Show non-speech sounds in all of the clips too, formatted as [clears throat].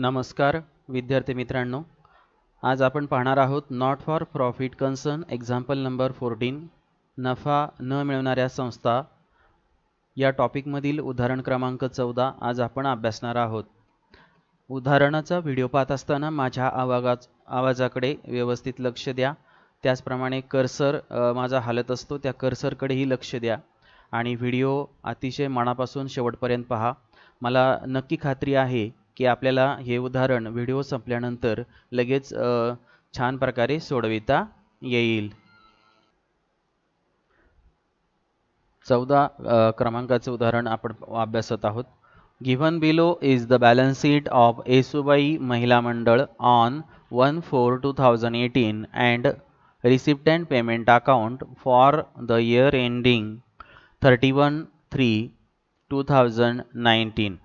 नमस्कार विद्यार्थी मित्रांनो. आज आपण पाहणार आहोत not for profit concern example number fourteen नफा न मिळवणाऱ्या संस्था. या टॉपिकमधील उदाहरण क्रमांक चौदा आज आपण अभ्यासणार आहोत. उदाहरणाचा व्हिडिओ पाहत असताना माझ्या आवाजाच आवाजाकडे व्यवस्थित लक्ष द्या. त्याचप्रमाणे कर्सर माझा हालत असतो त्या कर्सरकडेही लक्ष द्या. आणि व्हिडिओ अतिशय मनापासून शेवटपर्यंत पहा. मला नक्की खात्री आहे की आपल्याला हे उदाहरण व्हिडिओ संपल्यानंतर लगेच छान प्रकारे सोडविता येईल. चौदा क्रमांकाचं उदाहरण आपण अभ्यासत आहोत. Given below is the balance sheet of Esubai महिला मंडळ on one four two thousand eighteen and receipt and payment account for the year ending thirty one three two thousand nineteen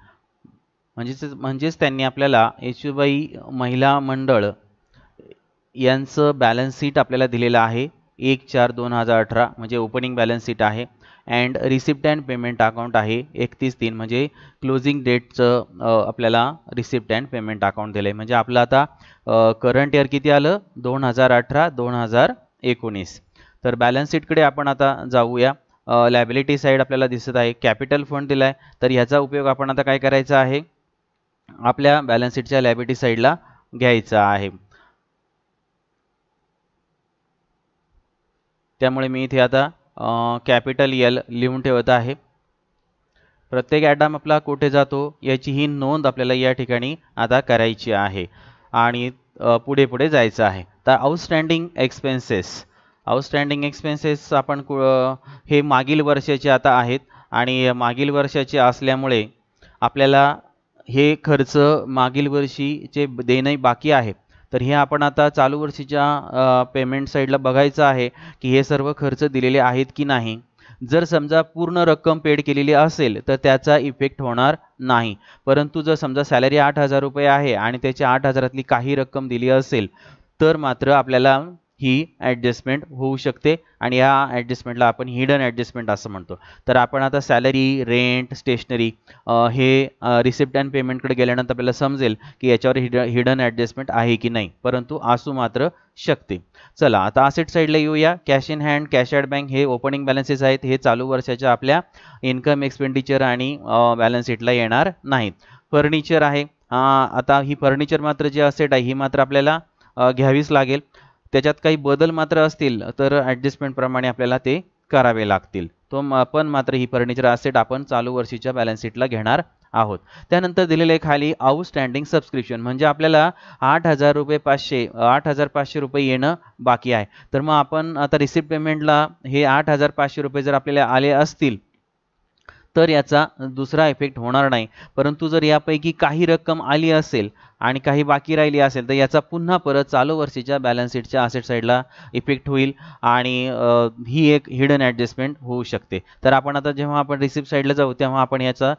म्हणजेच म्हणजेच त्यांनी आपल्याला येशूबाई महिला मंडळ यांचं बॅलन्स शीट आपल्याला दिलेलं आहे. एक चार दोन हजार अठरा म्हणजे ओपनिंग बॅलन्स शीट आहे. And receipt and payment account आहे. एकतीस तीन म्हणजे क्लोजिंग डेटचं आपल्याला रिसिप्ट अँड पेमेंट अकाउंट दिलं आहे म्हणजे आपलं आता करंट इयर किती आलं? दोन हजार अठरा दोन हजार एकोणीस. तर बॅलन्स शीटकडे आपण आता जाऊया. लॅबिलिटी साईड आपल्याला दिसत आहे. कॅपिटल फंड दिला आहे तर ह्याचा उपयोग आपण आता काय करायचा आहे? आपल्या बॅलन्स शीटच्या लायबिलिटी साईडला घ्यायचा आहे. त्यामुळे मी इथे आता कॅपिटल यल लिहून ठेवत आहे. प्रत्येक ॲडम आपला कुठे जातो याची ही नोंद आपल्याला या ठिकाणी आता करायची आहे. आणि पुढे पुढे जायचं आहे. तर आउटस्टँडिंग एक्सपेन्सेस आउटस्टँडिंग एक्सपेन्सेस आपण हे मागील वर्षाचे आता आहेत. आणि मागील वर्षाचे असल्यामुळे आपल्याला हे खर्च मागील वर्षीचे देणे बाकी आहे. तर हे आपण आता चालू वर्षीच्या पेमेंट साईडला बघायचं आहे की हे सर्व खर्च दिलेले आहेत की नाही. जर समजा पूर्ण रक्कम पेड केलेली असेल तर त्याचा इफेक्ट होणार नाही. परंतु जर समजा सॅलरी आठ हजार रुपये आहे आणि त्याच्या आठ हजारातली काही रक्कम दिली असेल तर मात्र आपल्याला ही ॲडजस्टमेंट होऊ शकते आणि या ॲडजस्टमेंटला आपण हिडन ॲडजस्टमेंट असं म्हणतो. तर आपण आता सॅलरी रेंट स्टेशनरी हे रिसिप्ट अँड पेमेंटकडे गेल्यानंतर आपल्याला समजेल की याच्यावर हिड हिडन ॲडजस्टमेंट आहे की नाही परंतु असू मात्र शकते. चला आता असेट साईडला येऊया. Cash in hand cash at bank हे ओपनिंग बॅलन्सेस आहेत. हे चालू वर्षाच्या आपल्या इन्कम एक्सपेंडिचर आणि बॅलन्स शीटला येणार नाहीत. फर्निचर आहे. आता ही फर्निचर मात्र जे असेट आहे ही मात्र आपल्याला घ्यावीच लागेल. त्याच्यात काही बदल मात्र असतील तर ॲडजस्टमेंटप्रमाणे आपल्याला ते करावे लागतील. तो पण मात्र ही फर्निचर असेट आपण चालू वर्षीच्या बॅलन्स शीटला घेणार आहोत. त्यानंतर दिलेले खाली आउटस्टँडिंग सबस्क्रिप्शन म्हणजे आपल्याला आठ हजार रुपये पाचशे आठ हजार पाचशे रुपये येणं बाकी आहे. तर मग आपण आता रिसिप्ट पेमेंटला हे आठ हजार पाचशे रुपये जर आपल्याला आले असतील तर याचा दुसरा इफेक्ट होणार नाही. परंतु जर यापैकी काही रक्कम आली असेल आणि काही बाकी राहिली असेल तर याचा पुन्हा परत चालू वर्षीच्या बॅलन्स शीटच्या असेट साईडला इफेक्ट होईल आणि ही एक हिडन ॲडजस्टमेंट होऊ शकते. तर आपण आता जेव्हा आपण रिसिप्ट साईडला जाऊ तेव्हा आपण याचा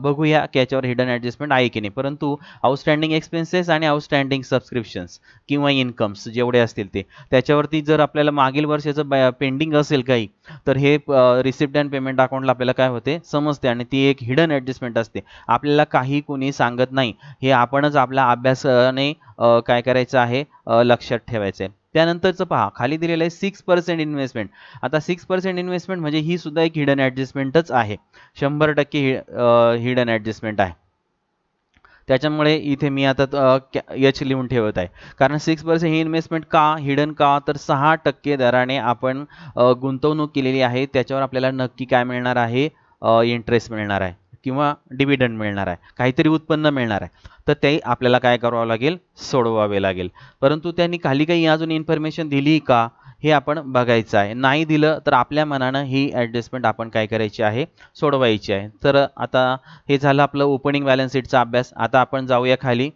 बघूया की याच्यावर हिडन ॲडजस्टमेंट आहे की नाही. परंतु आउटस्टँडिंग एक्सपेन्सेस आणि आउटस्टँडिंग सबस्क्रिप्शन्स किंवा इन्कम्स जेवढे असतील ते त्याच्यावरती जर आपल्याला मागील वर्षाचं पेंडिंग असेल काही तर हे रिसिप्ट अँड पेमेंट अकाउंटला आपल्याला काय होते? समजते आणि ती एक हिडन ॲडजस्टमेंट असते. आपल्याला काही कोणी सांगत नाही. हे आपणच आपल्या आपला अभ्यासाने काय करायचं आहे लक्षात ठेवायचं आहे त्यानंतरचं पहा खाली दिलेलं आहे सिक्स पर्सेंट इन्व्हेस्टमेंट आता सिक्स पर्सेंट इन्व्हेस्टमेंट म्हणजे ही सुद्धा एक हिडन ॲडजस्टमेंटच आहे. शंभर टक्के हिडन ॲडजस्टमेंट आहे. त्याच्यामुळे इथे मी आता यच लिहून ठेवत आहे. कारण सिक्स पर्सेंट ही इन्व्हेस्टमेंट का हिडन का तर सहा टक्के दराने आपण गुंतवणूक केलेली आहे. त्याच्यावर आपल्याला नक्की काय मिळणार आहे? इंटरेस्ट मिळणार आहे. किंवा डिव्हिडंड मिळणार आहे. काहीतरी उत्पन्न मिळणार आहे. तर ते आपल्याला काय करावं लागेल? सोडवावे लागेल. परंतु त्यांनी खाली काही अजून इन्फॉर्मेशन दिली का? हे आपण बघायचं आहे. नाही दिलं तर आपल्या मनानं ही ॲडजस्टमेंट आपण काय करायची आहे? सोडवायची आहे. तर आता हे झालं आपलं ओपनिंग बॅलन्स शीटचा अभ्यास. आता आपण जाऊया खाली.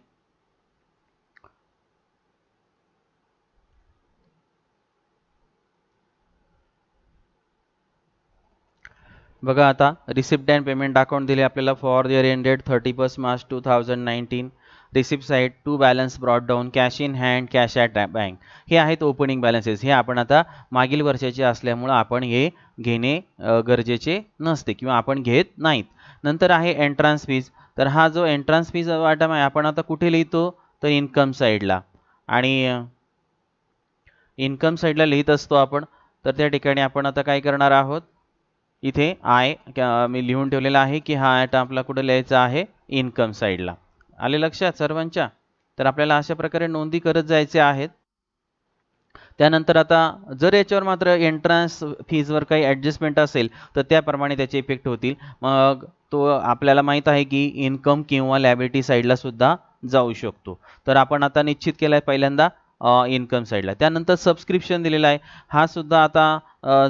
बघा आता रिसिप्ट अँड पेमेंट अकाउंट दिले आपल्याला for the year ended thirty first March two thousand nineteen receipt side to balance brought down cash in hand cash at bank हे आहेत ओपनिंग बॅलन्सेस हे आपण आता मागील वर्षाचे असल्यामुळं आपण हे घेणे गरजेचे नसते किंवा आपण घेत नाहीत. नंतर आहे एंट्रान्स फीज तर हा जो एंट्रान्स फीज आयटम आहे आपण आता कुठे लिहितो? तर इन्कम साईडला आणि इन्कम साईडला लिहित असतो आपण. तर त्या ठिकाणी आपण आता काय करणार आहोत? इथे आय मी लिहून ठेवलेला आहे की हा ॲट आपला कुठे लिहायचा आहे? इन्कम साईडला आले लक्षात सर्वांच्या? तर आपल्याला अशा प्रकारे नोंदी करत जायचे आहेत. त्यानंतर आता जर याच्यावर मात्र एंट्रन्स फीजवर काही ॲडजस्टमेंट असेल तर त्याप्रमाणे त्याचे इफेक्ट होतील. मग तो आपल्याला माहीत आहे की इन्कम किंवा लॅबिलिटी साईडला सुद्धा जाऊ शकतो. तर आपण आता निश्चित केला आहे पहिल्यांदा इन्कम साईडला त्यानंतर सबस्क्रिप्शन दिलेलं आहे. हा सुद्धा आता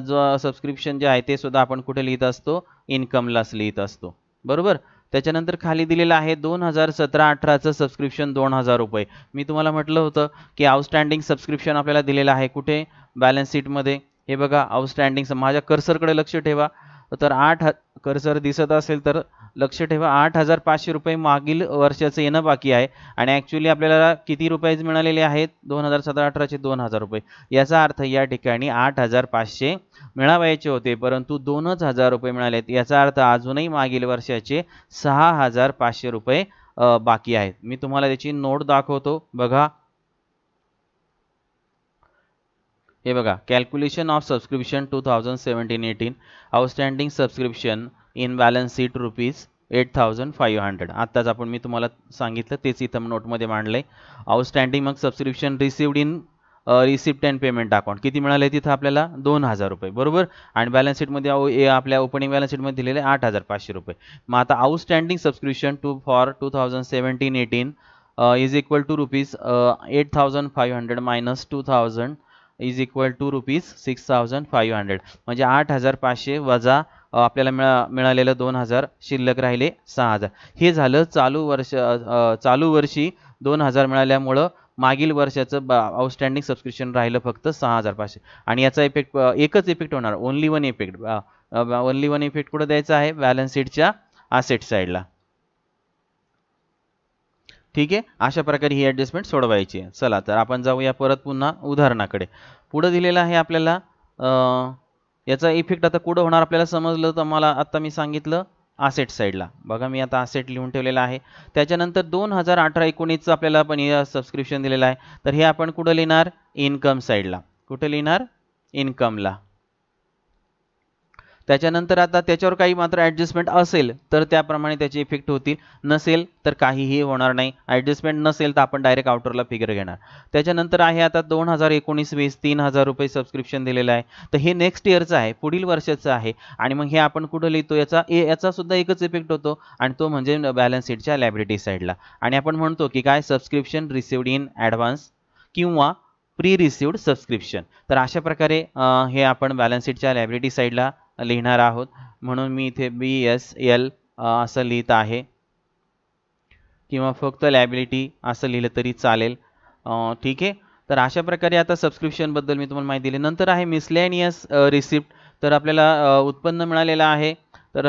जो सबस्क्रिप्शन जे आहे ते सुद्धा आपण कुठे लिहित असतो? इन्कमलाच लिहित असतो. बरोबर? त्याच्यानंतर खाली दिलेलं आहे दोन हजार सतरा अठराचं सबस्क्रिप्शन दोन हजार रुपये. मी तुम्हाला म्हटलं होतं की आउटस्टँडिंग सबस्क्रिप्शन आपल्याला दिलेलं आहे कुठे? बॅलन्स शीटमध्ये हे बघा आउटस्टँडिंग माझ्या कर्सरकडे लक्ष ठेवा. तर आठ कर्सर दिसत असेल तर लक्ष ठेवा. आठ हजार पाचशे रुपये मागील वर्षाचं येणं बाकी आहे. आणि ॲक्च्युली आपल्याला किती रुपये मिळालेले आहेत? दोन हजार सतरा अठराचे दोन हजार रुपये. याचा अर्थ या ठिकाणी आठ हजार पाचशे मिळावायचे होते. परंतु दोनच हजार रुपये मिळालेत. याचा अर्थ अजूनही मागील वर्षाचे सहा हजार पाचशे रुपये बाकी आहेत. मी तुम्हाला त्याची नोट दाखवतो. बघा. हे बघा. Calculation of subscription two thousand seventeen eighteen outstanding subscription in balance sheet rupees eight thousand five hundred आत्ताच आपण मी तुम्हाला सांगितलं तेच इथं नोटमध्ये मांडलं आहे आउटस्टँडिंग मग subscription received in receipt and payment account किती मिळाले तिथं आपल्याला? दोन हजार रुपये. बरोबर? आणि बॅलन्स शीटमध्ये आपल्या ओपनिंग बॅलन्स शीटमध्ये दिलेले आठ हजार पाचशे रुपये. मग आता outstanding subscription two for two thousand seventeen eighteen is equal to rupees eight thousand five hundred minus two thousand is equal to rupees six thousand five hundred म्हणजे आठ हजार पाचशे वजा आपल्याला मिळा मिळालेलं दोन हजार शिल्लक राहिले सहा हजार. हे झालं चालू वर्ष चालू वर्षी दोन हजार मिळाल्यामुळं मागील वर्षाचं आउटस्टँडिंग सबस्क्रिप्शन राहिलं फक्त सहा हजार पाचशे. आणि याचा इफेक्ट एकच इफेक्ट होणार. Only one effect only one effect कुठं द्यायचा आहे? बॅलन्स शीटच्या आसेट साईडला ठीक आहे? अशा प्रकारे ही ॲडजस्टमेंट सोडवायची आहे. चला तर आपण जाऊया परत पुन्हा उदाहरणाकडे. पुढं दिलेलं आहे आपल्याला याचा इफेक्ट आता कुठं होणार आपल्याला समजलं तर मला आत्ता मी सांगितलं आसेट साईडला बघा मी आता आसेट लिहून ठेवलेला आहे. त्याच्यानंतर दोन हजार अठरा एकोणीसचं आपल्याला पण हे सबस्क्रिप्शन दिलेलं आहे. तर हे आपण कुठं लिहिणार? इन्कम साईडला कुठं लिहिणार? इन्कमला त्याच्यानंतर आता त्याच्यावर काही मात्र ॲडजस्टमेंट असेल तर त्याप्रमाणे त्याचे इफेक्ट होतील. नसेल तर काहीही होणार नाही. ॲडजस्टमेंट नसेल तर आपण डायरेक्ट आउटरला फिगर घेणार. त्याच्यानंतर आहे आता दोन हजार एकोणीस वीस तीन हजार रुपये सबस्क्रिप्शन दिलेलं आहे. तर हे नेक्स्ट इयरचं आहे पुढील वर्षाचं आहे. आणि मग हे आपण कुठं लिहितो? याचा याचा सुद्धा एकच इफेक्ट होतो. आणि तो म्हणजे बॅलन्स शीटच्या लायब्रिटी साईडला आणि आपण म्हणतो की काय? सबस्क्रिप्शन रिसिव्ड इन ॲडव्हान्स किंवा प्री रिसिव्ड सबस्क्रिप्शन तर अशा प्रकारे हे आपण बॅलन्स शीटच्या लायब्रिटी साईडला लिहिणार आहोत. म्हणून मी इथे बी एस एल असं लिहित आहे. किंवा फक्त लॅबिलिटी असं लिहिलं तरी चालेल. ठीक आहे? तर अशा प्रकारे आता सबस्क्रिप्शनबद्दल मी तुम्हाला माहिती दिली. नंतर आहे मिसलेनियस रिसिप्ट तर आपल्याला उत्पन्न मिळालेलं आहे. तर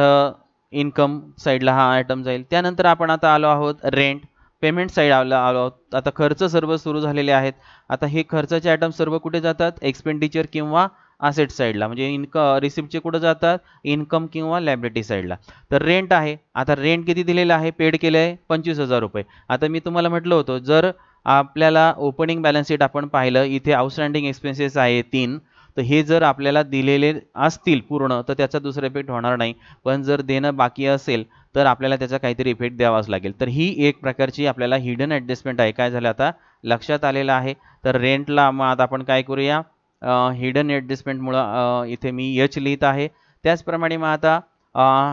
इन्कम साईडला हा आयटम जाईल. त्यानंतर आपण आता आलो आहोत रेंट पेमेंट साईड आलो आलो आहोत. आता खर्च सर्व सुरू झालेले आहेत. आता हे खर्चाचे आयटम सर्व कुठे जातात? एक्सपेंडिचर किंवा असेट साईडला म्हणजे इन्क रिसिप्टचे कुठं जातात? इन्कम किंवा लॅबिलिटी साईडला तर रेंट आहे. आता रेंट किती दिलेलं आहे? पेड केलं आहे पंचवीस हजार रुपये. आता मी तुम्हाला म्हटलं होतं जर आपल्याला ओपनिंग बॅलन्स शीट आपण पाहिलं इथे आउटस्टँडिंग एक्सपेन्सेस आहे तीन तर हे जर आपल्याला दिलेले असतील पूर्ण तर त्याचा दुसरा इफेक्ट होणार नाही. पण जर देणं बाकी असेल तर आपल्याला त्याचा काहीतरी इफेक्ट द्यावाच लागेल. तर ही एक प्रकारची आपल्याला हिडन ॲडजस्टमेंट आहे. काय झालं आता? लक्षात आलेलं आहे. तर रेंटला मग आता आपण काय करूया? हिडन ॲडजस्टमेंटमुळं इथे मी यच लिहित आहे. त्याचप्रमाणे मग आता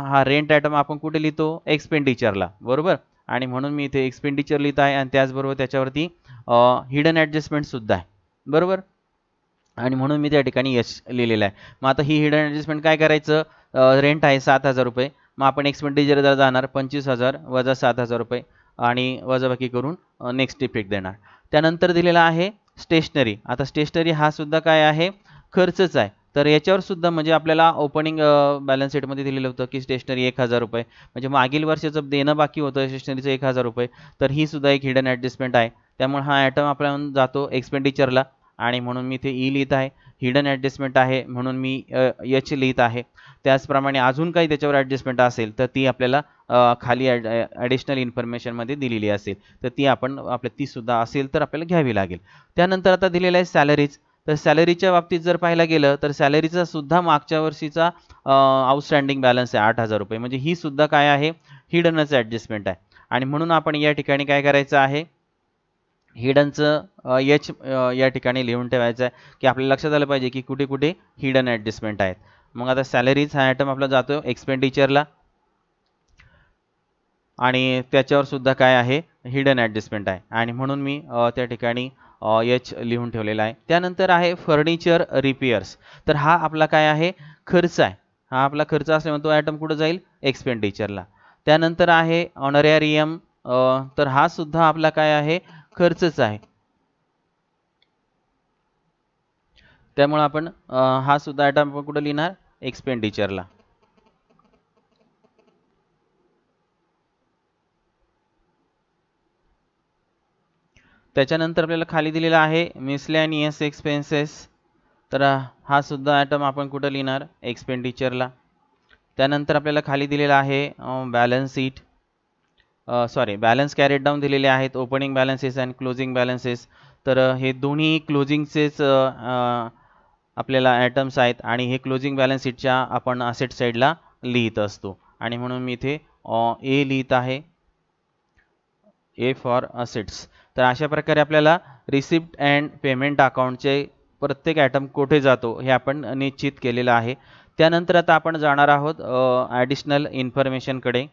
हा रेंट आयटम आपण कुठे लिहितो? एक्सपेंडिचरला बरोबर? आणि म्हणून मी इथे एक्सपेंडिचर लिहित आहे आणि त्याचबरोबर त्याच्यावरती हिडन ॲडजस्टमेंटसुद्धा आहे. बरोबर? आणि म्हणून मी त्या ठिकाणी यश लिहिलेलं आहे. मग आता ही हिडन ॲडजस्टमेंट काय करायचं? रेंट आहे सात हजार रुपये. मग आपण एक्सपेंडिचरला जाणार पंचवीस हजार वजा सात हजार रुपये. आणि वजाबाकी करून नेक्स्ट इफेक्ट देणार. त्यानंतर दिलेला आहे स्टेशनरी आता स्टेशनरी हा सुद्धा काय आहे? खर्चच आहे. तर याच्यावर सुद्धा म्हणजे आपल्याला ओपनिंग बॅलन्स शीटमध्ये दिलेलं होतं की स्टेशनरी एक हजार रुपये. म्हणजे मागील वर्षाचं देणं बाकी होतं स्टेशनरीचं एक हजार रुपये. तर ही सुद्धा एक हिडन ॲडजस्टमेंट आहे. त्यामुळे हा आयटम आपण जातो एक्सपेंडिचरला आणि म्हणून मी इथे ई लिहित आहे. हिडन ॲडजस्टमेंट आहे म्हणून मी यच लिहित आहे. त्याचप्रमाणे अजून काही त्याच्यावर ॲडजस्टमेंट असेल तर ती आपल्याला खाली ॲड ॲडिशनल इन्फॉर्मेशनमध्ये दिलेली असेल तर ती आपण आपल्या तीसुद्धा असेल तर आपल्याला घ्यावी लागेल. त्यानंतर आता दिलेलं आहे सॅलरीज तर सॅलरीच्या बाबतीत जर पाहायला गेलं तर सॅलरीचा सुद्धा मागच्या वर्षीचा आउटस्टँडिंग बॅलन्स आहे आठ हजार रुपये. म्हणजे ही सुद्धा काय आहे? हिडनच ॲडजस्टमेंट आहे. आणि म्हणून आपण या ठिकाणी काय करायचं आहे? हिडनचं एच या ठिकाणी लिहून ठेवायचं आहे की आपल्या लक्षात आलं पाहिजे की कुठे कुठे हिडन ॲडजस्टमेंट आहेत. मग आता सॅलरीज हा आयटम आपला जातो एक्सपेंडिचरला आणि त्याच्यावर सुद्धा काय आहे? हिडन ॲडजस्टमेंट आहे. आणि म्हणून मी त्या ठिकाणी एच लिहून ठेवलेला आहे. त्यानंतर आहे फर्निचर रिपेअर्स तर हा आपला काय आहे? खर्च आहे. हा आपला खर्च असल्यामुळे तो आयटम कुठं जाईल? एक्सपेंडिचरला त्यानंतर आहे ऑनरॅरियम तर हा सुद्धा आपला काय आहे? खर्चच आहे. त्यामुळे आपण हा सुद्धा आयटम आपण कुठं लिहिणार? एक्सपेंडिचरला त्याच्यानंतर आपल्याला खाली दिलेला आहे मिसलॅनियस एक्सपेन्सेस तर हा सुद्धा आयटम आपण कुठं लिहिणार? एक्सपेंडिचरला त्यानंतर आपल्याला खाली दिलेला आहे balance sheet sorry balance carried down दिलेले आहेत opening balances and closing balances तर हे दोन्ही क्लोजिंगचेच आपल्याला ॲटम्स आहेत आणि हे क्लोजिंग बॅलन्स शीटच्या आपण असेट साईडला लिहित असतो. आणि म्हणून मी इथे ए लिहित आहे. ए फॉर असेट्स तर अशा प्रकारे आपल्याला रिसिप्ट अँड पेमेंट अकाउंटचे प्रत्येक ॲटम कुठे जातो हे आपण निश्चित केलेलं आहे. त्यानंतर आता आपण जाणार आहोत ॲडिशनल इन्फॉर्मेशनकडे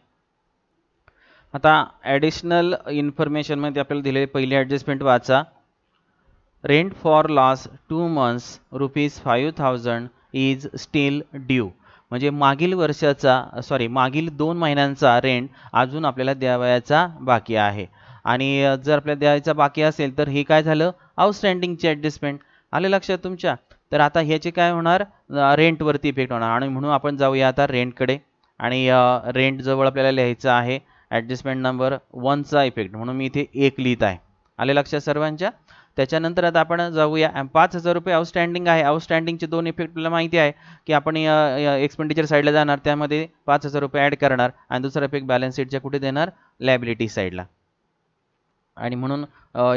आता ॲडिशनल इन्फॉर्मेशनमध्ये आपल्याला दिलेली पहिली ॲडजस्टमेंट वाचा. Rent for last two months rupees five thousand still still due म्हणजे मागील वर्षाचा सॉरी मागील दोन महिन्यांचा रेंट अजून आपल्याला द्यावयाचा बाकी आहे. आणि जर आपल्याला द्यायचा बाकी असेल तर हे काय झालं? आउटस्टँडिंगचे ॲडजस्टमेंट आले लक्षात तुमच्या? तर आता ह्याचे काय होणार? रेंटवरती इफेक्ट होणार. आणि म्हणून आपण जाऊया आता रेंटकडे आणि रेंट जवळ आपल्याला लिहायचं आहे. ॲडजस्टमेंट नंबर वनचा इफेक्ट म्हणून मी इथे एक लिहित आहे. आले लक्षात सर्वांच्या? त्याच्यानंतर आता आपण जाऊया. पाच हजार रुपये आउटस्टँडिंग आहे. आउटस्टँडिंगचे दोन इफेक्ट आपल्याला माहिती आहे की आपण एक्सपेंडिचर साईडला जाणार त्यामध्ये पाच हजार रुपये ॲड करणार आणि दुसरा इफेक्ट बॅलन्स शीटच्या कुठे देणार? लायबिलिटी साईडला आणि म्हणून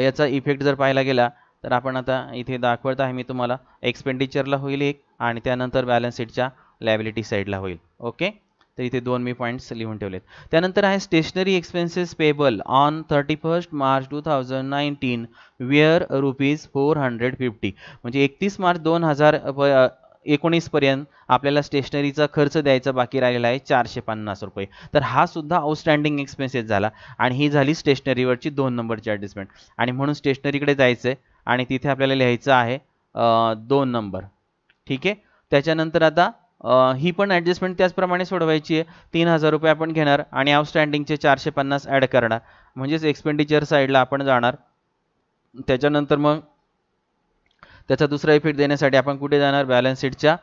याचा इफेक्ट जर पाहायला गेला तर आपण आता इथे दाखवत आहे मी तुम्हाला. एक्सपेंडिचरला होईल एक आणि त्यानंतर बॅलन्स शीटच्या लायबिलिटी साईडला होईल. ओके तर इथे दोन मी पॉईंट्स लिहून ठेवलेत. त्यानंतर आहे stationery expenses payable on thirty first March two thousand nineteen were rupees four hundred fifty म्हणजे एकतीस मार्च दोन हजार एकोणीसपर्यंत आपल्याला स्टेशनरीचा खर्च द्यायचा बाकी राहिलेला आहे चारशे पन्नास रुपये. तर हा सुद्धा आउटस्टँडिंग एक्सपेन्सेस झाला आणि ही झाली स्टेशनरीवरची दोन नंबरची ॲडजस्टमेंट आणि म्हणून स्टेशनरीकडे जायचं आहे आणि तिथे आपल्याला लिहायचं आहे दोन नंबर. ठीक आहे? त्याच्यानंतर आता ही पण ॲडजस्टमेंट त्याचप्रमाणे सोडवायची आहे. तीन हजार रुपये आपण घेणार आणि आउटस्टँडिंगचे चारशे पन्नास ॲड करणार. म्हणजेच एक्सपेंडिचर साईडला आपण जाणार. त्याच्यानंतर मग त्याचा दुसरा इफेक्ट देण्यासाठी आपण कुठे जाणार? बॅलन्स शीटच्या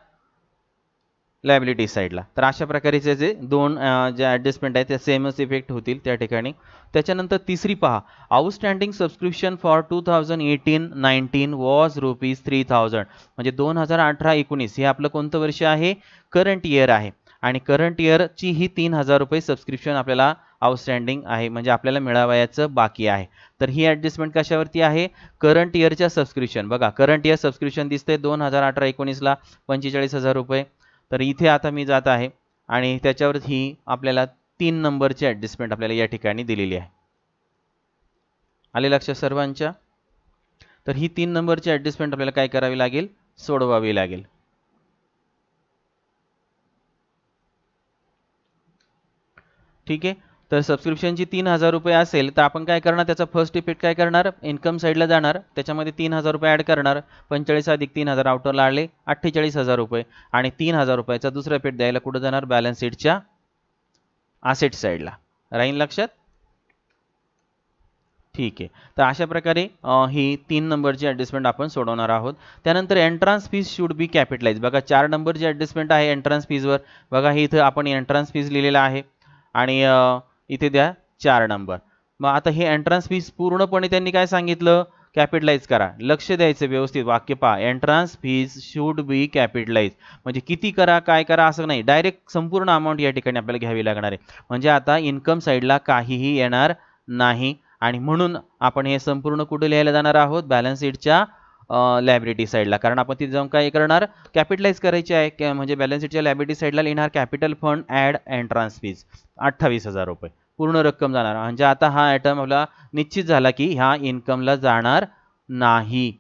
लायबिलिटी साईडला तर अशा प्रकारेचे जे दोन जे ॲडजस्टमेंट आहेत ते सेमच इफेक्ट होतील त्या ठिकाणी. त्याच्यानंतर तिसरी पहा. Outstanding subscription for two thousand eighteen nineteen was rupees three thousand म्हणजे दोन हजार अठरा एकोणीस हे आपलं कोणतं वर्ष आहे? करंट इयर आहे. आणि करंट इयरची ही तीन हजार रुपये सबस्क्रिप्शन आपल्याला आउटस्टँडिंग आहे. म्हणजे आपल्याला मिळावयाचं बाकी आहे. तर ही ॲडजस्टमेंट कशावरती आहे? करंट इयरच्या सबस्क्रिप्शन बघा करंट इयर सबस्क्रिप्शन दिसते दोन हजार अठरा एकोणीसला. पंचेचाळीस हजार रुपये. तर इथे आता मी जात आहे आणि त्याच्यावर ही आपल्याला तीन नंबरची ॲडजस्टमेंट आपल्याला या ठिकाणी दिलेली आहे. आले लक्षात सर्वांच्या? तर ही तीन नंबरची ॲडजस्टमेंट आपल्याला काय करावी लागेल? सोडवावी लागेल. ठीक आहे? तर सबस्क्रिप्शनची तीन हजार रुपये असेल तर आपण काय करणार? त्याचा फर्स्ट इफेक्ट काय करणार? इन्कम साईडला जाणार. त्याच्यामध्ये तीन हजार रुपये ॲड करणार. पंचेचाळीस अधिक तीन हजार आउटरला आले अठ्ठेचाळीस हजार रुपये. आणि तीन हजार रुपयाचा दुसरा इफेक्ट द्यायला कुठं जाणार? बॅलन्स शीटच्या आसेट साईडला राहील लक्षात? ठीक आहे. तर अशा प्रकारे ही तीन नंबरची ॲडजस्टमेंट आपण सोडवणार आहोत. त्यानंतर entrance fees should be capitalise बघा चार नंबरची ॲडजस्टमेंट आहे एंट्रान्स फीजवर बघा हे इथं आपण एंट्रान्स फीज लिहिलेला आहे. आणि इथे द्या चार नंबर मग आता हे एंट्रन्स फीस पूर्णपणे त्यांनी काय सांगितलं? कॅपिटलाइज करा. लक्ष द्यायचं व्यवस्थित वाक्य पहा. Entrance fees should be capitalise म्हणजे किती करा काय करा असं नाही. डायरेक्ट संपूर्ण अमाऊंट या ठिकाणी आपल्याला घ्यावी लागणार आहे. म्हणजे आता इन्कम साईडला काहीही येणार नाही. आणि म्हणून आपण हे संपूर्ण कुठे लिहायला जाणार आहोत? बॅलन्स शीटच्या लायब्रिटी साईडला कारण आपण तिथे जाऊन काय करणार? कॅपिटलाइज करायचे आहे. म्हणजे बॅलन्स शीटच्या लायब्रिटी साईडला लिहिणार capital fund add entrance fees अठ्ठावीस हजार रुपये. पूर्ण रक्कम जाणार. म्हणजे आता हा आयटम आपला निश्चित झाला की ह्या इन्कमला जाणार नाही.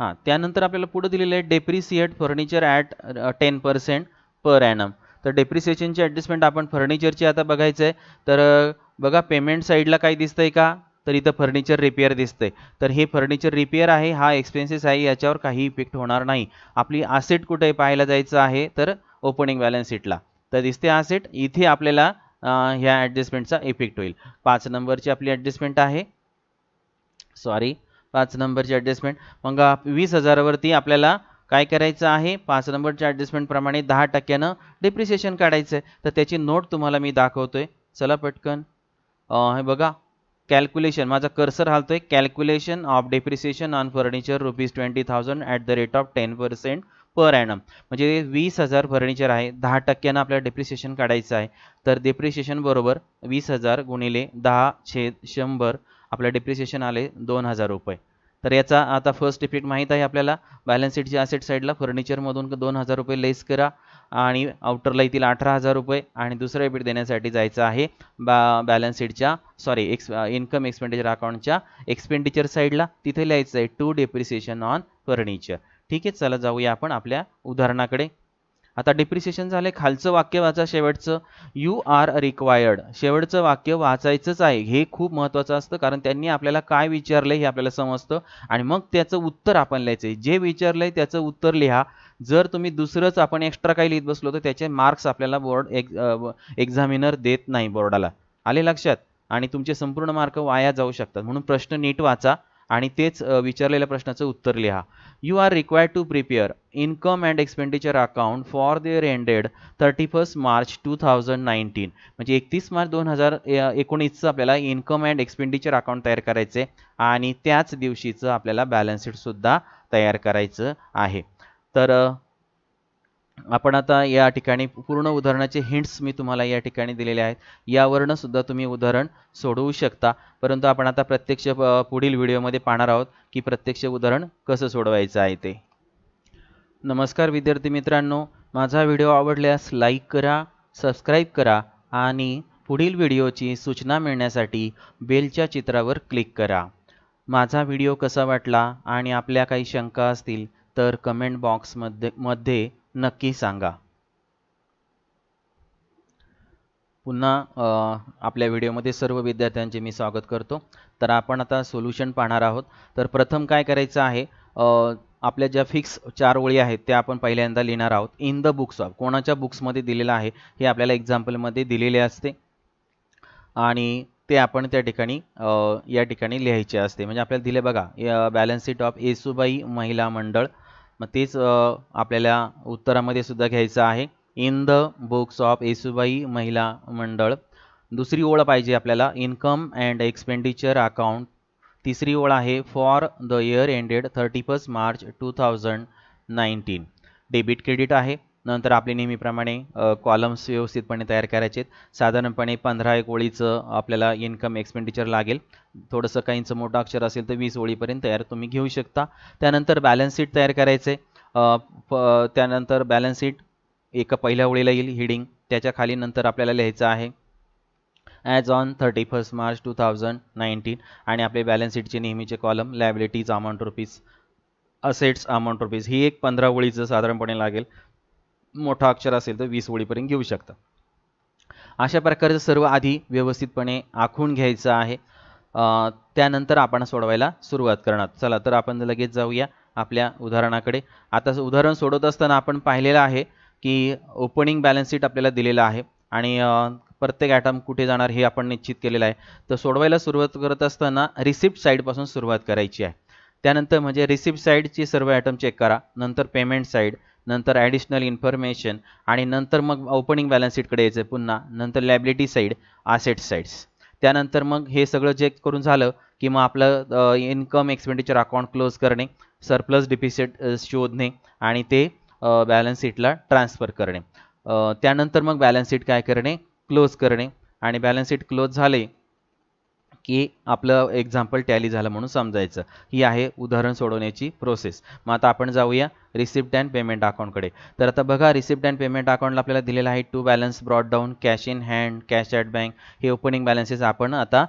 हां त्यानंतर आपल्याला पुढे दिलेलं आहे depreciate furniture at ten percent per annum तर डेप्रिसिएशनची ॲडजस्टमेंट आपण फर्निचरची आता बघायचं आहे तर बघा पेमेंट साईडला काय दिसतंय का? तर इथं फर्निचर रिपेअर दिसतंय. तर हे फर्निचर रिपेअर आहे हा एक्सपेन्सेस आहे याच्यावर काही इफेक्ट होणार नाही. आपली आसेट कुठे पाहायला जायचं आहे तर ओपनिंग बॅलन्स शीटला तर दिसते आसेट इथे आपल्याला ह्या ॲडजस्टमेंटचा इफेक्ट होईल. पाच नंबरची आपली ॲडजस्टमेंट आहे. सॉरी पाच नंबरची ॲडजस्टमेंट मग वीस हजारावरती आपल्याला काय करायचं आहे? पाच नंबरच्या ॲडजस्टमेंटप्रमाणे दहा टक्क्यानं डिप्रिसिएशन काढायचं आहे तर त्याची नोट तुम्हाला मी दाखवतोय. चला पटकन. हे बघा. कॅल्क्युलेशन माझा cursor हालतोय calculation of depreciation on furniture rupees twenty thousand at the rate of ten percent per annum. म्हणजे वीस हजार फर्निचर आहे दहा टक्क्यानं आपल्याला डेप्रिसिएशन काढायचं आहे. तर डेप्रिसिएशन बरोबर वीस हजार गुणिले दहा छेद शंभर आपलं डेप्रिसिएशन आले दोन हजार रुपये. तर याचा आता फर्स्ट इफेक्ट माहीत आहे आपल्याला. बॅलन्स शीटच्या असेट साईडला फर्निचरमधून दोन हजार रुपये लेस करा. आणि आउटरला येतील अठरा हजार रुपये आणि दुसरं एबिट देण्यासाठी जायचं आहे बा बॅलन्स शीटच्या सॉरी एक्स इन्कम एक्सपेंडिचर अकाउंटच्या एक्सपेंडिचर साईडला तिथे लिहायचं आहे टू डेप्रिसिएशन ऑन फर्निचर ठीक आहे चला जाऊया आपण आपल्या उदाहरणाकडे. आता डिप्रिसिएशन झाले खालचं वाक्य वाचा शेवटचं. यू आर रिक्वायर्ड शेवटचं वाक्य वाचायचंच आहे. हे खूप महत्त्वाचं असतं कारण त्यांनी आपल्याला काय विचारलं हे आपल्याला समजतं. आणि मग त्याचं उत्तर आपण लिहायचं आहे जे विचारलंय त्याचं उत्तर लिहा. जर तुम्ही दुसरंच आपण एक्स्ट्रा काही लिहित बसलो तर त्याचे मार्क्स आपल्याला बोर्ड एक्झामिनर देत नाही बोर्डाला आले लक्षात? आणि तुमचे संपूर्ण मार्क वाया जाऊ शकतात. म्हणून प्रश्न नीट वाचा आणि तेच विचारलेल्या प्रश्नाचं उत्तर लिहा. You are required to prepare income and expenditure account for the year ended thirty first March two thousand nineteen म्हणजे एकतीस मार्च दोन हजार एकोणीसचं आपल्याला इन्कम अँड एक्सपेंडिचर अकाउंट तयार करायचे आणि त्याच दिवशीचं आपल्याला बॅलन्स शीटसुद्धा तयार करायचं आहे. तर आपण आता या ठिकाणी पूर्ण उदाहरणाचे हिंट्स मी तुम्हाला या ठिकाणी दिलेले आहेत. यावरनं सुद्धा तुम्ही उदाहरण सोडवू शकता. परंतु आपण आता प्रत्यक्ष पुढील व्हिडिओमध्ये पाहणार आहोत की प्रत्यक्ष उदाहरण कसं सोडवायचं आहे ते. नमस्कार विद्यार्थी मित्रांनो. माझा व्हिडिओ आवडल्यास लाईक करा सबस्क्राईब करा आणि पुढील व्हिडिओची सूचना मिळण्यासाठी बेलच्या चित्रावर क्लिक करा. माझा व्हिडिओ कसा वाटला आणि आपल्या काही शंका असतील तर कमेंट बॉक्समध्ये मध्ये नक्की सांगा. पुन्हा आपल्या व्हिडिओमध्ये सर्व विद्यार्थ्यांचे मी स्वागत करतो. तर आपण आता सोल्युशन पाहणार आहोत. तर प्रथम काय करायचं आहे आपल्या ज्या फिक्स चार ओळी आहेत त्या आपण पहिल्यांदा लिहिणार आहोत. इन द बुक्स ऑफ कोणाच्या बुक्समध्ये दिलेलं आहे हे आपल्याला एक्झाम्पलमध्ये दिलेले असते. आणि ते आपण त्या ठिकाणी या ठिकाणी लिहायचे असते. म्हणजे आपल्याला दिले बघा balance sheet of Yesubai Mahila मंडळ. मग तेच आपल्याला उत्तरामध्ये सुद्धा घ्यायचं आहे. In the books of Yesubai Mahila Mandal दुसरी ओळ पाहिजे आपल्याला इन्कम अँड एक्सपेंडिचर अकाउंट तिसरी ओळ आहे for the year ended thirty first March two thousand nineteen debit credit आहे. नंतर आपले नेहमीप्रमाणे कॉलम्स व्यवस्थितपणे तयार करायचे आहेत साधारणपणे पंधरा एक ओळीचं आपल्याला इन्कम एक्सपेंडिचर लागेल. थोडंसं काहींचं मोठं अक्षर असेल तर वीस ओळीपर्यंत तयार तुम्ही घेऊ शकता. त्यानंतर बॅलन्स शीट तयार करायचे. त्यानंतर बॅलन्स शीट एका पहिल्या ओळीला येईल हिडिंग त्याच्याखाली नंतर आपल्याला लिहायचं आहे as on thirty first March two thousand nineteen आणि आपले बॅलन्स शीटचे नेहमीचे column liabilities amount rupees assets amount rupees ही एक पंधरा ओळीचं साधारणपणे लागेल. मोठा अक्षर असेल तर वीस ओळीपर्यंत घेऊ शकता. अशा प्रकारचं सर्व आधी व्यवस्थितपणे आखून घ्यायचं आहे. त्यानंतर आपण सोडवायला सुरुवात करणार. चला तर आपण लगेच जाऊया आपल्या उदाहरणाकडे. आता उदाहरण सोडवत असताना आपण पाहिलेलं आहे की ओपनिंग बॅलन्स शीट आपल्याला दिलेलं आहे आणि प्रत्येक ॲटम कुठे जाणार हे आपण निश्चित केलेलं आहे. तर सोडवायला सुरुवात करत असताना रिसिप्ट साईडपासून सुरुवात करायची आहे. त्यानंतर म्हणजे रिसिप्ट साईडची सर्व ॲटम चेक करा. नंतर पेमेंट साईड नंतर ॲडिशनल इन्फॉर्मेशन आणि नंतर मग ओपनिंग बॅलन्स शीटकडे यायचं पुन्हा नंतर लॅबिलिटी साईड आसेट साईड्स त्यानंतर मग हे सगळं चेक करून झालं की मग आपलं इन्कम एक्सपेंडिचर अकाउंट क्लोज करणे सरप्लस डिपिसिट शोधणे आणि ते बॅलन्स शीटला ट्रान्सफर करणे. त्यानंतर मग बॅलन्स शीट काय करणे? क्लोज करणे आणि बॅलन्स शीट क्लोज झाले की आपलं एक्झाम्पल टॅली झालं म्हणून समजायचं. ही आहे उदाहरण सोडवण्याची प्रोसेस मग आता आपण जाऊया रिसिप्ट अँड पेमेंट अकाउंटकडे तर आता बघा रिसिप्ट अँड पेमेंट अकाउंटला आपल्याला दिलेला आहे to balance brought down cash in hand cash at bank हे ओपनिंग बॅलन्सेस आपण आता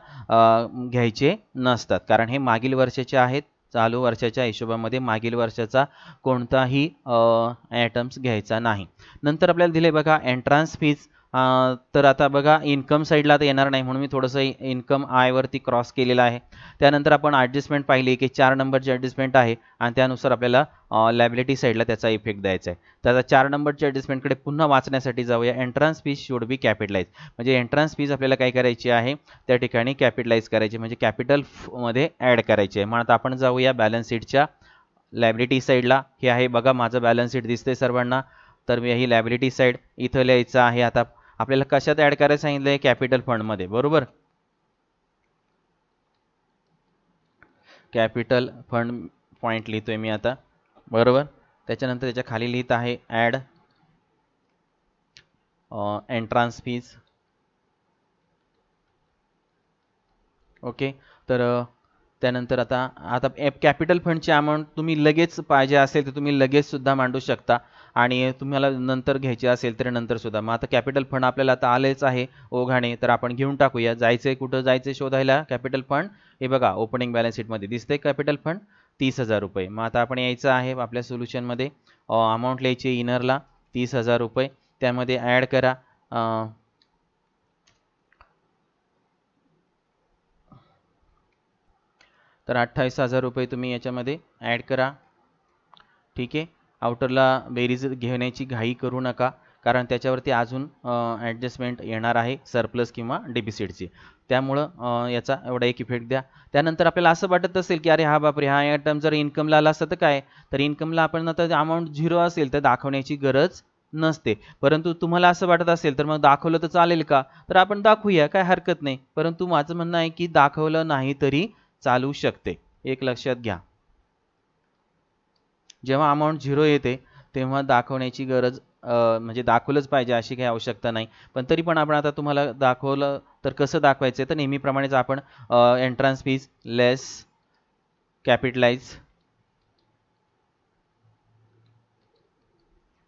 घ्यायचे नसतात. कारण हे मागील वर्षाचे आहेत. चालू वर्षाच्या हिशोबामध्ये मागील वर्षाचा कोणताही ॲटम्स घ्यायचा नाही. नंतर आपल्याला दिले बघा एंट्रान्स फीज तर आता बघा इन्कम साईडला आता येणार नाही म्हणून मी थोडंसं इन्कम आयवरती क्रॉस केलेलं आहे. त्यानंतर आपण ॲडजस्टमेंट पाहिली की चार नंबरची ॲडजस्टमेंट आहे आणि त्यानुसार आपल्याला लॅबिलिटी साईडला त्याचा इफेक्ट द्यायचा आहे. तर आता चार नंबरच्या ॲडजस्टमेंटकडे पुन्हा वाचण्यासाठी जाऊया. Entrance fees should be capitalise म्हणजे एंट्रन्स फीज आपल्याला काय करायची आहे? त्या ठिकाणी कॅपिटलाइज करायची. म्हणजे कॅपिटलमध्ये ॲड करायची आहे. म्हणून आपण जाऊया बॅलन्स शीटच्या लॅबिलिटी साईडला हे आहे बघा माझं बॅलन्स शीट दिसतंय सर्वांना. तर मी ही लॅबिलिटी साईड इथं लिहायचं आहे. आता आपल्याला कशात ॲड करायला सांगितलं आहे कॅपिटल फंडमध्ये. बरोबर? कॅपिटल फंड पॉईंट लिहितोय मी आता. बरोबर? त्याच्यानंतर त्याच्याखाली लिहित आहे ॲड एंट्रान्स फीज ओके? तर त्यानंतर आता आता कॅपिटल फंडची अमाऊंट तुम्ही लगेच पाहिजे असेल तर तुम्ही लगेच सुद्धा मांडू शकता. आणि तुम्हाला नंतर घ्यायची असेल तर नंतरसुद्धा मग आता कॅपिटल फंड आपल्याला आता आलेच आहे ओघाणे तर आपण घेऊन टाकूया. जायचंय कुठं? जायचं शोधायला कॅपिटल फंड हे बघा ओपनिंग बॅलन्स शीटमध्ये दिसते कॅपिटल फंड तीस हजार रुपये. मग आता आपण यायचं आहे आपल्या सोल्युशनमध्ये अमाऊंट लिहायची इनरला तीस हजार रुपये. त्यामध्ये ॲड करा. तर अठ्ठावीस हजार रुपये तुम्ही याच्यामध्ये ॲड करा. ठीक आहे? आउटरला बेरीज घेण्याची घाई करू नका कारण त्याच्यावरती अजून ॲडजस्टमेंट येणार आहे सरप्लस किंवा डेबिसिटची त्यामुळं याचा एवढा एक इफेक्ट द्या. त्यानंतर आपल्याला असं वाटत असेल की अरे हा बापरे हा आयटम जर इन्कमला आला असतं तर काय? तर इन्कमला आपण आता अमाऊंट झिरो असेल तर दाखवण्याची गरज नसते. परंतु तुम्हाला असं वाटत असेल तर मग दाखवलं तर चालेल का? तर आपण दाखवूया काय हरकत नाही. परंतु माझं म्हणणं आहे की दाखवलं नाही तरी चालू शकते. एक लक्षात घ्या. जेव्हा अमाऊंट झिरो येते तेव्हा दाखवण्याची गरज म्हणजे दाखवलंच पाहिजे अशी काही आवश्यकता नाही. पण तरी पण आपण आता तुम्हाला दाखवलं तर कसं दाखवायचं तर नेहमीप्रमाणेच आपण entrance fees less capitalise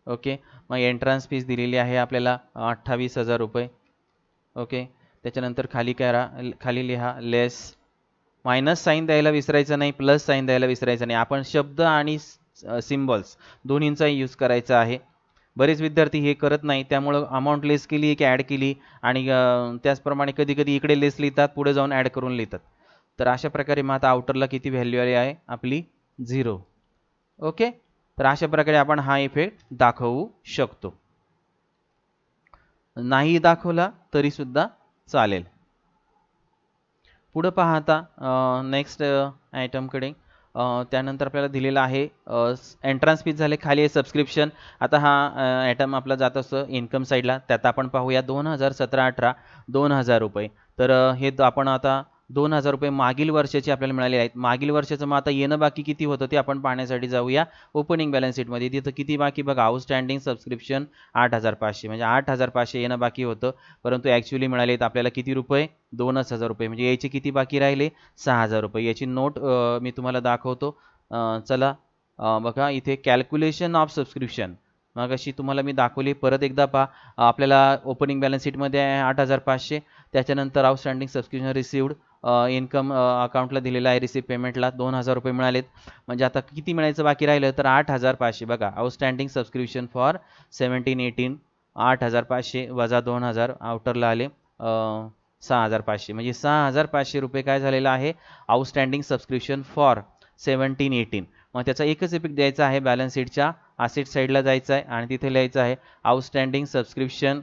okay मग एंट्रन्स फीज दिलेली आहे आपल्याला अठ्ठावीस हजार रुपये. ओके त्याच्यानंतर खाली करा खाली लिहा लेस मायनस साईन द्यायला विसरायचं नाही प्लस साईन द्यायला विसरायचं नाही. आपण शब्द आणि सिम्बॉल्स दोन्हींचाही यूज करायचा आहे. बरेच विद्यार्थी हे करत नाही त्यामुळं अमाऊंट लेस केली की ॲड केली आणि त्याचप्रमाणे कधी कधी इकडे लेस लिहितात पुढे जाऊन ॲड करून लिहितात. तर अशा प्रकारे मग आता आउटरला किती व्हॅल्यू आली आहे? आपली झिरो ओके तर अशा प्रकारे आपण हा इफेक्ट दाखवू शकतो. नाही दाखवला तरी सुद्धा चालेल. पुढं पाहता नेक्स्ट आयटमकडे त्यानंतर आपल्याला दिलेला आहे एंट्रन्स फीज झाले खाली आहे सबस्क्रिप्शन आता हा आयटम आपला जात असतो इन्कम साईडला त्यात आपण पाहूया दोन हजार सतरा अठरा दोन हजार रुपये. तर हे आपण आता दोन हजार रुपये मागील वर्षाचे आपल्याला मिळाले आहेत. मागील वर्षाचं मग आता येणं बाकी किती होतं ते आपण पाहण्यासाठी जाऊया. ओपनिंग बॅलन्स शीटमध्ये तिथं किती बाकी बघा? आउटस्टँडिंग सबस्क्रिप्शन आठ हजार पाचशे. म्हणजे आठ हजार पाचशे येणं बाकी होतं. परंतु ॲक्च्युली मिळाले आहेत आपल्याला किती रुपये? दोनच हजार रुपये. म्हणजे याचे किती बाकी राहिले? सहा हजार रुपये. याची नोट मी तुम्हाला दाखवतो. चला बघा. इथे कॅल्क्युलेशन ऑफ सबस्क्रिप्शन मग अशी तुम्हाला मी दाखवली. परत एकदा पहा. आपल्याला ओपनिंग बॅलन्स शीटमध्ये आहे आठ हजार पाचशे. त्याच्यानंतर आउटस्टँडिंग सबस्क्रिप्शन रिसिवड इन्कम अकाउंटला दिलेला आहे रिसिप्ट पेमेंटला दोन हजार रुपये मिळालेत. म्हणजे आता किती मिळायचं बाकी राहिलं तर आठ हजार पाचशे. बघा outstanding subscription for seventeen eighteen आठ हजार पाचशे वजा दोन हजार. आउटरला आले सहा हजार पाचशे. म्हणजे सहा हजार पाचशे रुपये काय झालेलं आहे? Outstanding subscription for seventeen eighteen मग त्याचा एकच इपिक द्यायचा आहे. बॅलन्स शीटच्या आसेट साईडला जायचं आहे आणि तिथे लिहायचं आहे outstanding subscription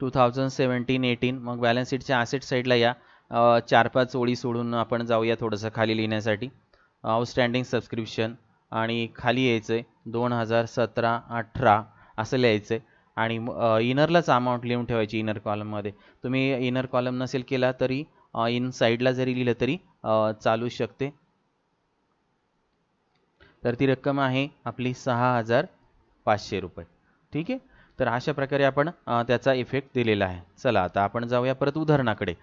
two thousand seventeen eighteen मग बॅलन्स शीटच्या ॲसेट साईडला या. चार पाच ओळी सोडून आपण जाऊया थोडंसं खाली लिहिण्यासाठी. आउटस्टँडिंग सबस्क्रिप्शन आणि खाली यायचं आहे दोन हजार सतरा अठरा असं लिहायचं आहे आणि इनरलाच अमाऊंट लिहून ठेवायची इनर कॉलममध्ये तुम्ही इनर कॉलम नसेल केला तरी इन साईडला जरी लिहिलं तरी चालू शकते. तर ती रक्कम आहे आपली सहा हजार पाचशे रुपये. ठीक आहे? तर अशा प्रकारे आपण त्याचा इफेक्ट दिलेला आहे. चला आता आपण जाऊया परत उदाहरणाकडे.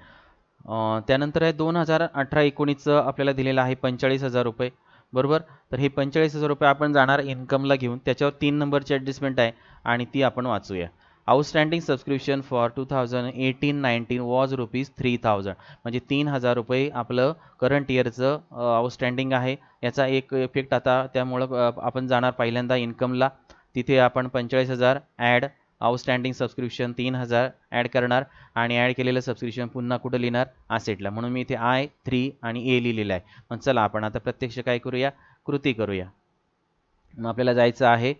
त्यानंतर आहे दोन हजार अठरा एकोणीसचं आपल्याला दिलेलं आहे पंचेचाळीस हजार रुपये. बरोबर? तर हे पंचेचाळीस हजार रुपये आपण जाणार इन्कमला घेऊन. त्याच्यावर तीन नंबरची ॲडजस्टमेंट आहे आणि ती आपण वाचूया. Outstanding subscription for two thousand eighteen nineteen was rupees three thousand म्हणजे तीन हजार रुपये आपलं करंट इयरचं आउटस्टँडिंग आहे. याचा एक इफेक्ट आता त्यामुळं आपण जाणार पहिल्यांदा इन्कमला तिथे आपण पंचेचाळीस हजार ॲड आउटस्टँडिंग सबस्क्रिप्शन तीन हजार ॲड करणार आणि ॲड केलेलं सबस्क्रिप्शन पुन्हा कुठं लिहिणार? आसेटला म्हणून मी इथे आय थ्री आणि ए लिहिलेलं आहे. मग चला आपण आता प्रत्यक्ष काय करूया? कृती करूया. मग आपल्याला जायचं आहे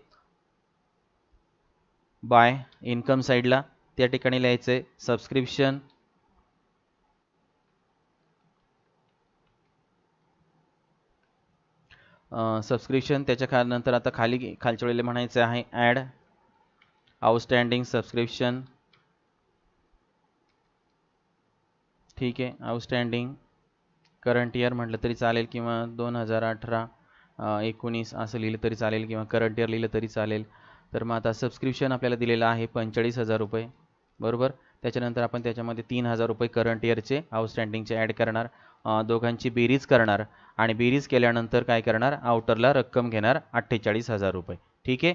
बाय इन्कम साईडला त्या ठिकाणी लिहायचं आहे सबस्क्रिप्शन सबस्क्रिप्शन त्याच्या खा नंतर आता खाली खालच्या वेळेला म्हणायचं आहे ॲड आउटस्टँडिंग सबस्क्रिप्शन ठीक आहे आउटस्टँडिंग करंट इयर म्हटलं तरी चालेल किंवा दोन हजार अठरा एकोणीस असं लिहिलं तरी चालेल किंवा करंट इयर लिहिलं तरी चालेल. तर मग आता सबस्क्रिप्शन आपल्याला दिलेलं आहे पंचेचाळीस हजार रुपये. बरोबर? त्याच्यानंतर आपण त्याच्यामध्ये तीन हजार रुपये करंट इयरचे आउटस्टँडिंगचे ॲड करणार. दोघांची बेरीज करणार आणि बेरीज केल्यानंतर काय करणार? आउटरला रक्कम घेणार अठ्ठेचाळीस हजार रुपये. ठीक आहे?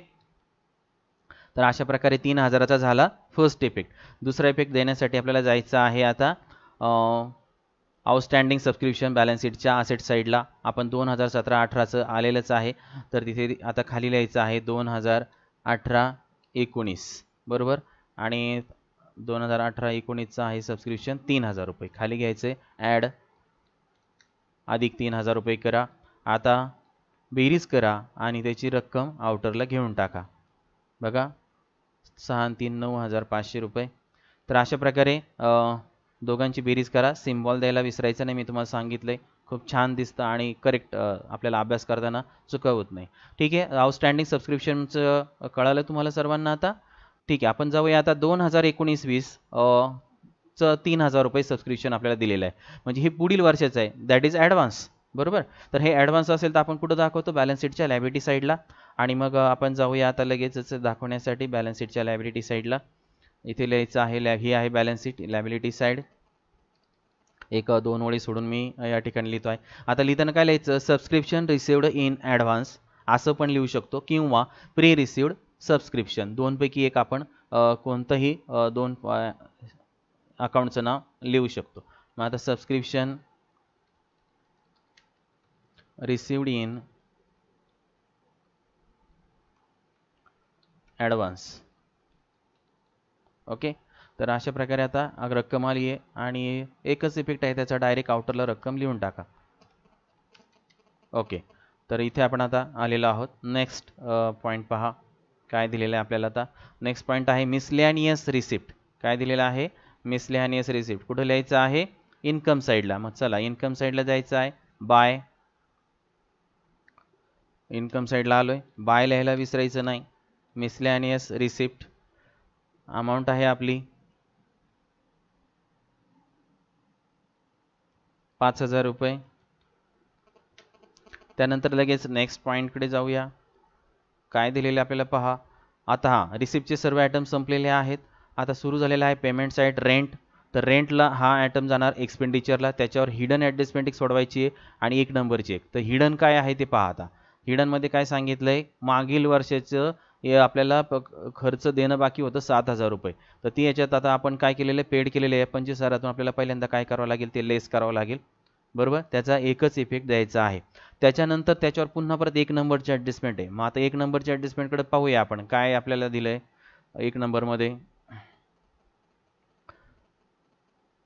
तर अशा प्रकारे तीन हजाराचा झाला फर्स्ट इफेक्ट दुसरा इफेक्ट देण्यासाठी आपल्याला जायचं आहे आता आउटस्टँडिंग सबस्क्रिप्शन बॅलन्स शीटच्या असेट साईडला आपण दोन हजार सतरा अठराचं आलेलंच आहे. तर तिथे आता खाली लिहायचं आहे दोन हजार अठरा एकोणीस. बरोबर? आणि दोन हजार अठरा एकोणीसचं आहे सबस्क्रिप्शन तीन हजार रुपये. खाली घ्यायचे ॲड अधिक तीन हजार रुपये करा. आता बेरीज करा आणि त्याची रक्कम आउटरला घेऊन टाका. बघा सहा तीन नऊ हजार पाचशे रुपये. तर अशा प्रकारे दोघांची बेरीज करा. सिम्बॉल द्यायला विसरायचं नाही मी तुम्हाला सांगितलं खूप छान दिसतं आणि करेक्ट आपल्याला अभ्यास करताना चुकवत नाही. ठीक आहे आउटस्टँडिंग सबस्क्रिप्शनचं कळालं तुम्हाला सर्वांना आता? ठीक आहे. आपण जाऊया आता दोन हजार एकोणीस वीस चं तीन हजार रुपये सबस्क्रिप्शन आपल्याला दिलेलं आहे. म्हणजे हे पुढील वर्षाचं आहे. दॅट इज ॲडव्हान्स बरोबर? तर हे ॲडव्हान्स असेल तर आपण कुठं दाखवतो? बॅलन्स शीटच्या लॅबिलिटी साईडला आणि मग आपण जाऊया आता लगेचच दाखवण्यासाठी बॅलन्स शीटच्या लॅबिलिटी साईडला इथे लिहायचं आहे लॅ ही आहे बॅलन्स शीट लॅबिलिटी साईड एक दोन ओळी सोडून मी या ठिकाणी लिहितो आहे. आता लिहिताना काय लिहायचं? सबस्क्रिप्शन रिसिवड इन ॲडव्हान्स असं पण लिहू शकतो. किंवा प्री रिसिवड सबस्क्रिप्शन दोनपैकी एक आपण कोणतंही दोन अकाउंटचं नाव लिहू शकतो. मग आता subscription received in advance okay तर अशा प्रकारे आता रक्कम आली आहे आणि एकच इफेक्ट आहे त्याचा डायरेक्ट आउटरला रक्कम लिहून टाका. ओके तर इथे आपण आता आलेलो आहोत. नेक्स्ट पॉईंट पहा. काय दिलेलं आहे आपल्याला आता? नेक्स्ट पॉईंट आहे मिसलॅनियस रिसिप्ट काय दिलेलं आहे? मिसलॅनियस रिसिप्ट कुठं लिहायचं आहे? इन्कम साईडला मग चला इन्कम साईडला जायचं आहे. बाय इन्कम साईडला आलो आहे बाय लिहायला विसरायचं नाही. मिसलॅनियस रिसिप्ट अमाऊंट आहे आपली पाच हजार रुपये. त्यानंतर लगेच नेक्स्ट पॉईंटकडे जाऊया. काय दिलेले आपल्याला पहा. आता हा रिसिप्टचे सर्व आयटम संपलेले आहेत. आता सुरू झालेला आहे पेमेंट साईट रेंट तर रेंटला हा आयटम जाणार एक्सपेंडिचरला त्याच्यावर हिडन ॲडजस्टमेंट एक सोडवायची आहे आणि एक नंबरची एक. तर हिडन काय आहे ते पहा आता. हिडनमध्ये काय सांगितलं आहे मागील वर्षाचं हे आपल्याला खर्च देणं बाकी होतं सात हजार रुपये. तर ती याच्यात आता आपण काय केलेलं आहे? पेड केलेले आहे. पंचवीस हजारातून आपल्याला पहिल्यांदा काय करावं लागेल? ते लेस करावं लागेल. बरोबर? त्याचा एकच इफेक्ट द्यायचा आहे. त्याच्यानंतर त्याच्यावर पुन्हा परत एक नंबरची ॲडजस्टमेंट आहे. मग आता एक नंबरच्या ॲडजस्टमेंटकडे पाहूया आपण. काय आपल्याला दिलं आहे एक नंबरमध्ये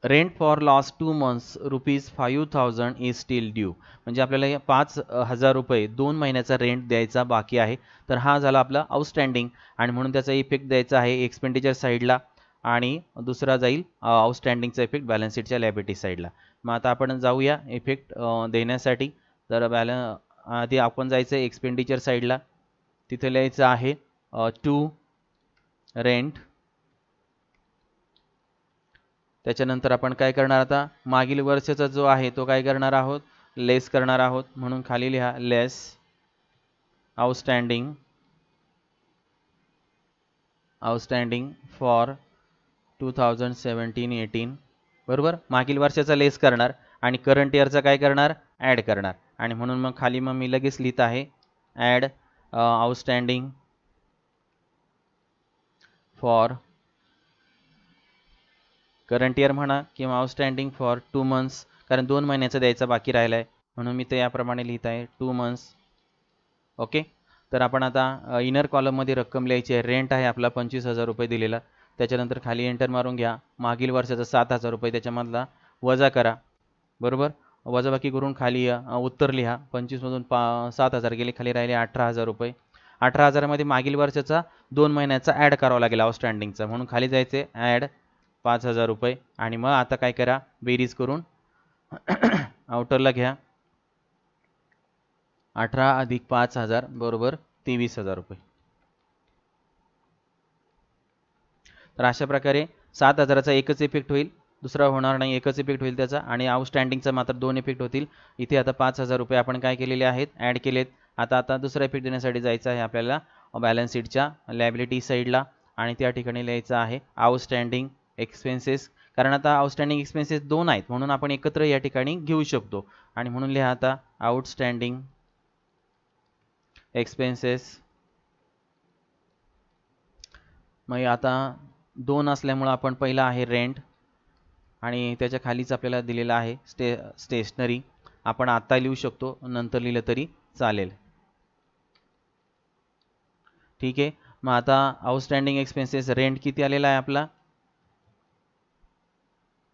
rent for last two months rupees five thousand is still due म्हणजे आपल्याला पाच हजार रुपये दोन महिन्याचा रेंट द्यायचा बाकी आहे. तर हा झाला आपला आउटस्टँडिंग आणि म्हणून त्याचा इफेक्ट द्यायचा आहे एक्सपेंडिचर साईडला आणि दुसरा जाईल आउटस्टँडिंगचा इफेक्ट बॅलन्स शीटच्या लॅबिलिटी साईडला मग आता आपण जाऊया इफेक्ट देण्यासाठी. तर बॅलन्स आधी आपण जायचं आहे एक्सपेंडिचर साईडला तिथे लिहायचं आहे टू रेंट त्याच्यानंतर आपण काय करणार आता? मागील वर्षाचा जो आहे तो काय करणार आहोत? लेस करणार आहोत. म्हणून खाली लिहा less outstanding outstanding for two thousand seventeen eighteen बरोबर? मागील वर्षाचा लेस करणार आणि करंट इयरचा काय करणार? ॲड करणार. आणि म्हणून मग खाली मग मी लगेच लिहित आहे. Add outstanding for current year म्हणा किंवा आउटस्टँडिंग फॉर टू मंथ्स कारण दोन महिन्याचं द्यायचं बाकी राहिलं आहे म्हणून मी ते याप्रमाणे लिहित आहे. टू मंथ्स ओके तर आपण आता इनर कॉलममध्ये रक्कम लिहायची आहे. रेंट आहे आपला पंचवीस हजार रुपये दिलेला. त्याच्यानंतर खाली एंटर मारून घ्या. मागील वर्षाचा सात हजार रुपये त्याच्यामधला वजा करा. बरोबर? वजाबाकी करून खाली उत्तर लिहा. पंचवीसमधून पा सात हजार गेले खाली राहिले अठरा हजार रुपये. अठरा हजारामध्ये मागील वर्षाचा दोन महिन्याचा ॲड करावा लागेल आउटस्टँडिंगचा म्हणून खाली जायचे ॲड पाच हजार रुपये. आणि मग आता काय करा? बेरीज करून [clears throat] आउटरला घ्या. अठरा अधिक पाच हजार बरोबर तेवीस हजार रुपये. तर अशा प्रकारे सात हजाराचा एकच इफेक्ट होईल. दुसरा होणार नाही एकच इफेक्ट होईल त्याचा. आणि आउटस्टँडिंगचा मात्र दोन इफेक्ट होतील. इथे आता पाच हजार रुपये आपण काय केलेले आहेत? ॲड केलेत. आता आता दुसरा इफेक्ट देण्यासाठी जायचं आहे आपल्याला बॅलन्स शीटच्या लॅबिलिटी साईडला आणि त्या ठिकाणी लिहायचं आहे आउटस्टँडिंग एक्सपेन्सेस कारण आता आउटस्टँडिंग एक्सपेन्सेस दोन आहेत. म्हणून आपण एकत्र या ठिकाणी घेऊ शकतो. आणि म्हणून लिहा आता आउटस्टँडिंग एक्सपेन्सेस मग आता दोन असल्यामुळं आपण पहिला आहे रेंट आणि त्याच्या खालीच आपल्याला दिलेलं आहे स्टे स्टेशनरी आपण आत्ता लिहू शकतो नंतर लिहिलं तरी चालेल. ठीक आहे? मग आता आउटस्टँडिंग एक्सपेन्सेस रेंट किती आलेला आहे आपला?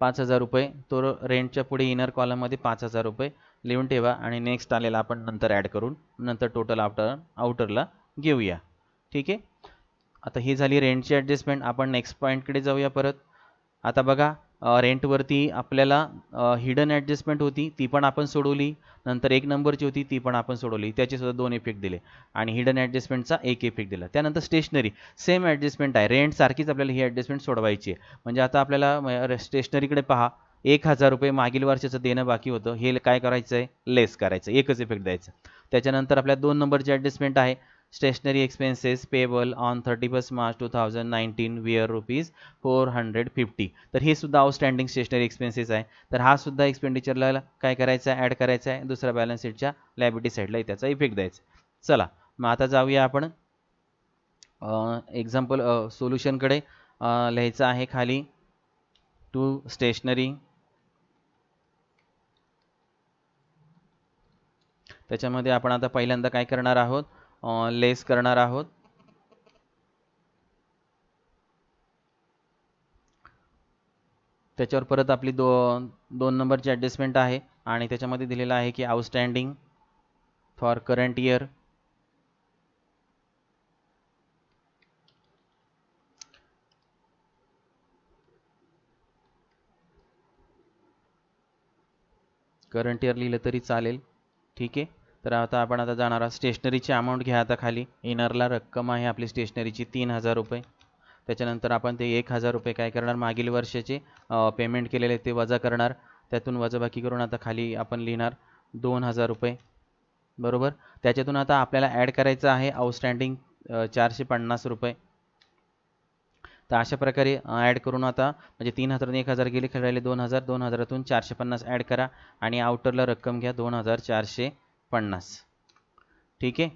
पाच हजार रुपये. तो रेंटच्या पुढे इनर कॉलममध्ये पाच हजार रुपये लिहून ठेवा आणि नेक्स्ट आलेला आपण नंतर ॲड करून नंतर टोटल आफ्टर आउटरला घेऊया. ठीक आहे? आता ही झाली रेंटची ॲडजस्टमेंट आपण नेक्स्ट पॉईंटकडे जाऊया परत. आता बघा रेंटवरती आपल्याला हिडन ॲडजस्टमेंट होती ती पण आपण सोडवली. नंतर एक नंबरची होती ती पण आपण सोडवली. त्याचेसुद्धा दोन इफेक्ट दिले. आणि हिडन ॲडजस्टमेंटचा एक इफेक्ट दिला. त्यानंतर स्टेशनरी सेम ॲडजस्टमेंट आहे. रेंट सारखीच आपल्याला ही ॲडजस्टमेंट सोडवायची आहे. म्हणजे आता आपल्याला स्टेशनरीकडे पहा. एक हजार रुपये मागील वर्षाचं देणं बाकी होतं. हे काय करायचं आहे लेस करायचं एकच इफेक्ट द्यायचं. त्याच्यानंतर आपल्या दोन नंबरची ॲडजस्टमेंट आहे. Stationery expenses payable on thirty first March two thousand nineteen were rupees four hundred fifty तर हे सुद्धा आउटस्टँडिंग स्टेशनरी एक्सपेन्सेस आहे. तर हा सुद्धा एक्सपेंडिचरला काय करायचा आहे? ॲड करायचा आहे. दुसऱ्या बॅलन्स शीटच्या लायबिलिटी साईडला त्याचा इफेक्ट द्यायचा चला मग आता जाऊया आपण एक्झाम्पल सोल्युशनकडे लिहायचं आहे खाली. टू स्टेशनरी त्याच्यामध्ये आपण आता पहिल्यांदा काय करणार आहोत? लेस करणार आहोत. त्याच्यावर परत आपली दो दोन नंबरची ॲडजस्टमेंट आहे आणि त्याच्यामध्ये दिलेलं आहे की outstanding for current year current year लिहिलं तरी चालेल. ठीक आहे. तर आता आपण आता जाणार आहोत स्टेशनरीची अमाऊंट घ्या आता खाली. इनरला रक्कम आहे आपली स्टेशनरीची तीन हजार रुपये. त्याच्यानंतर आपण ते एक हजार रुपये काय करणार? मागील वर्षाचे पेमेंट केलेले ते वजा करणार. त्यातून वजाबाकी करून आता खाली आपण लिहिणार दोन हजार रुपये. बरोबर? त्याच्यातून आता आपल्याला ॲड करायचं आहे आउटस्टँडिंग चारशे पन्नास रुपये. तर अशा प्रकारे ॲड करून आता म्हणजे तीन हजारून एक हजार गेले खेळायला दोन हजार. दोन हजारातून चारशे पन्नास ॲड करा. आणि आउटरला रक्कम घ्या दोन हजार चारशे. पन्नास. ठीक आहे?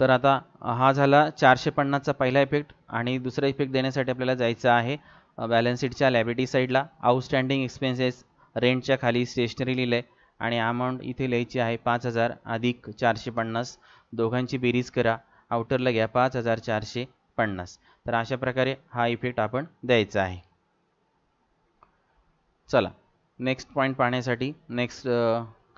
तर आता हा झाला चारशे पन्नासचा पहिला इफेक्ट आणि दुसरा इफेक्ट देण्यासाठी आपल्याला जायचं आहे बॅलन्स शीटच्या लॅबिलिटी साईडला आउटस्टँडिंग एक्सपेन्सेस रेंटच्या खाली स्टेशनरी लिहिलं आहे आणि अमाऊंट इथे लिहायची आहे पाच हजार अधिक चारशे पन्नास. दोघांची बेरीज करा. आउटरला घ्या पाच हजार चारशे पन्नास. तर अशा प्रकारे हा इफेक्ट आपण द्यायचा आहे. चला. नेक्स्ट पॉईंट पाहण्यासाठी नेक्स्ट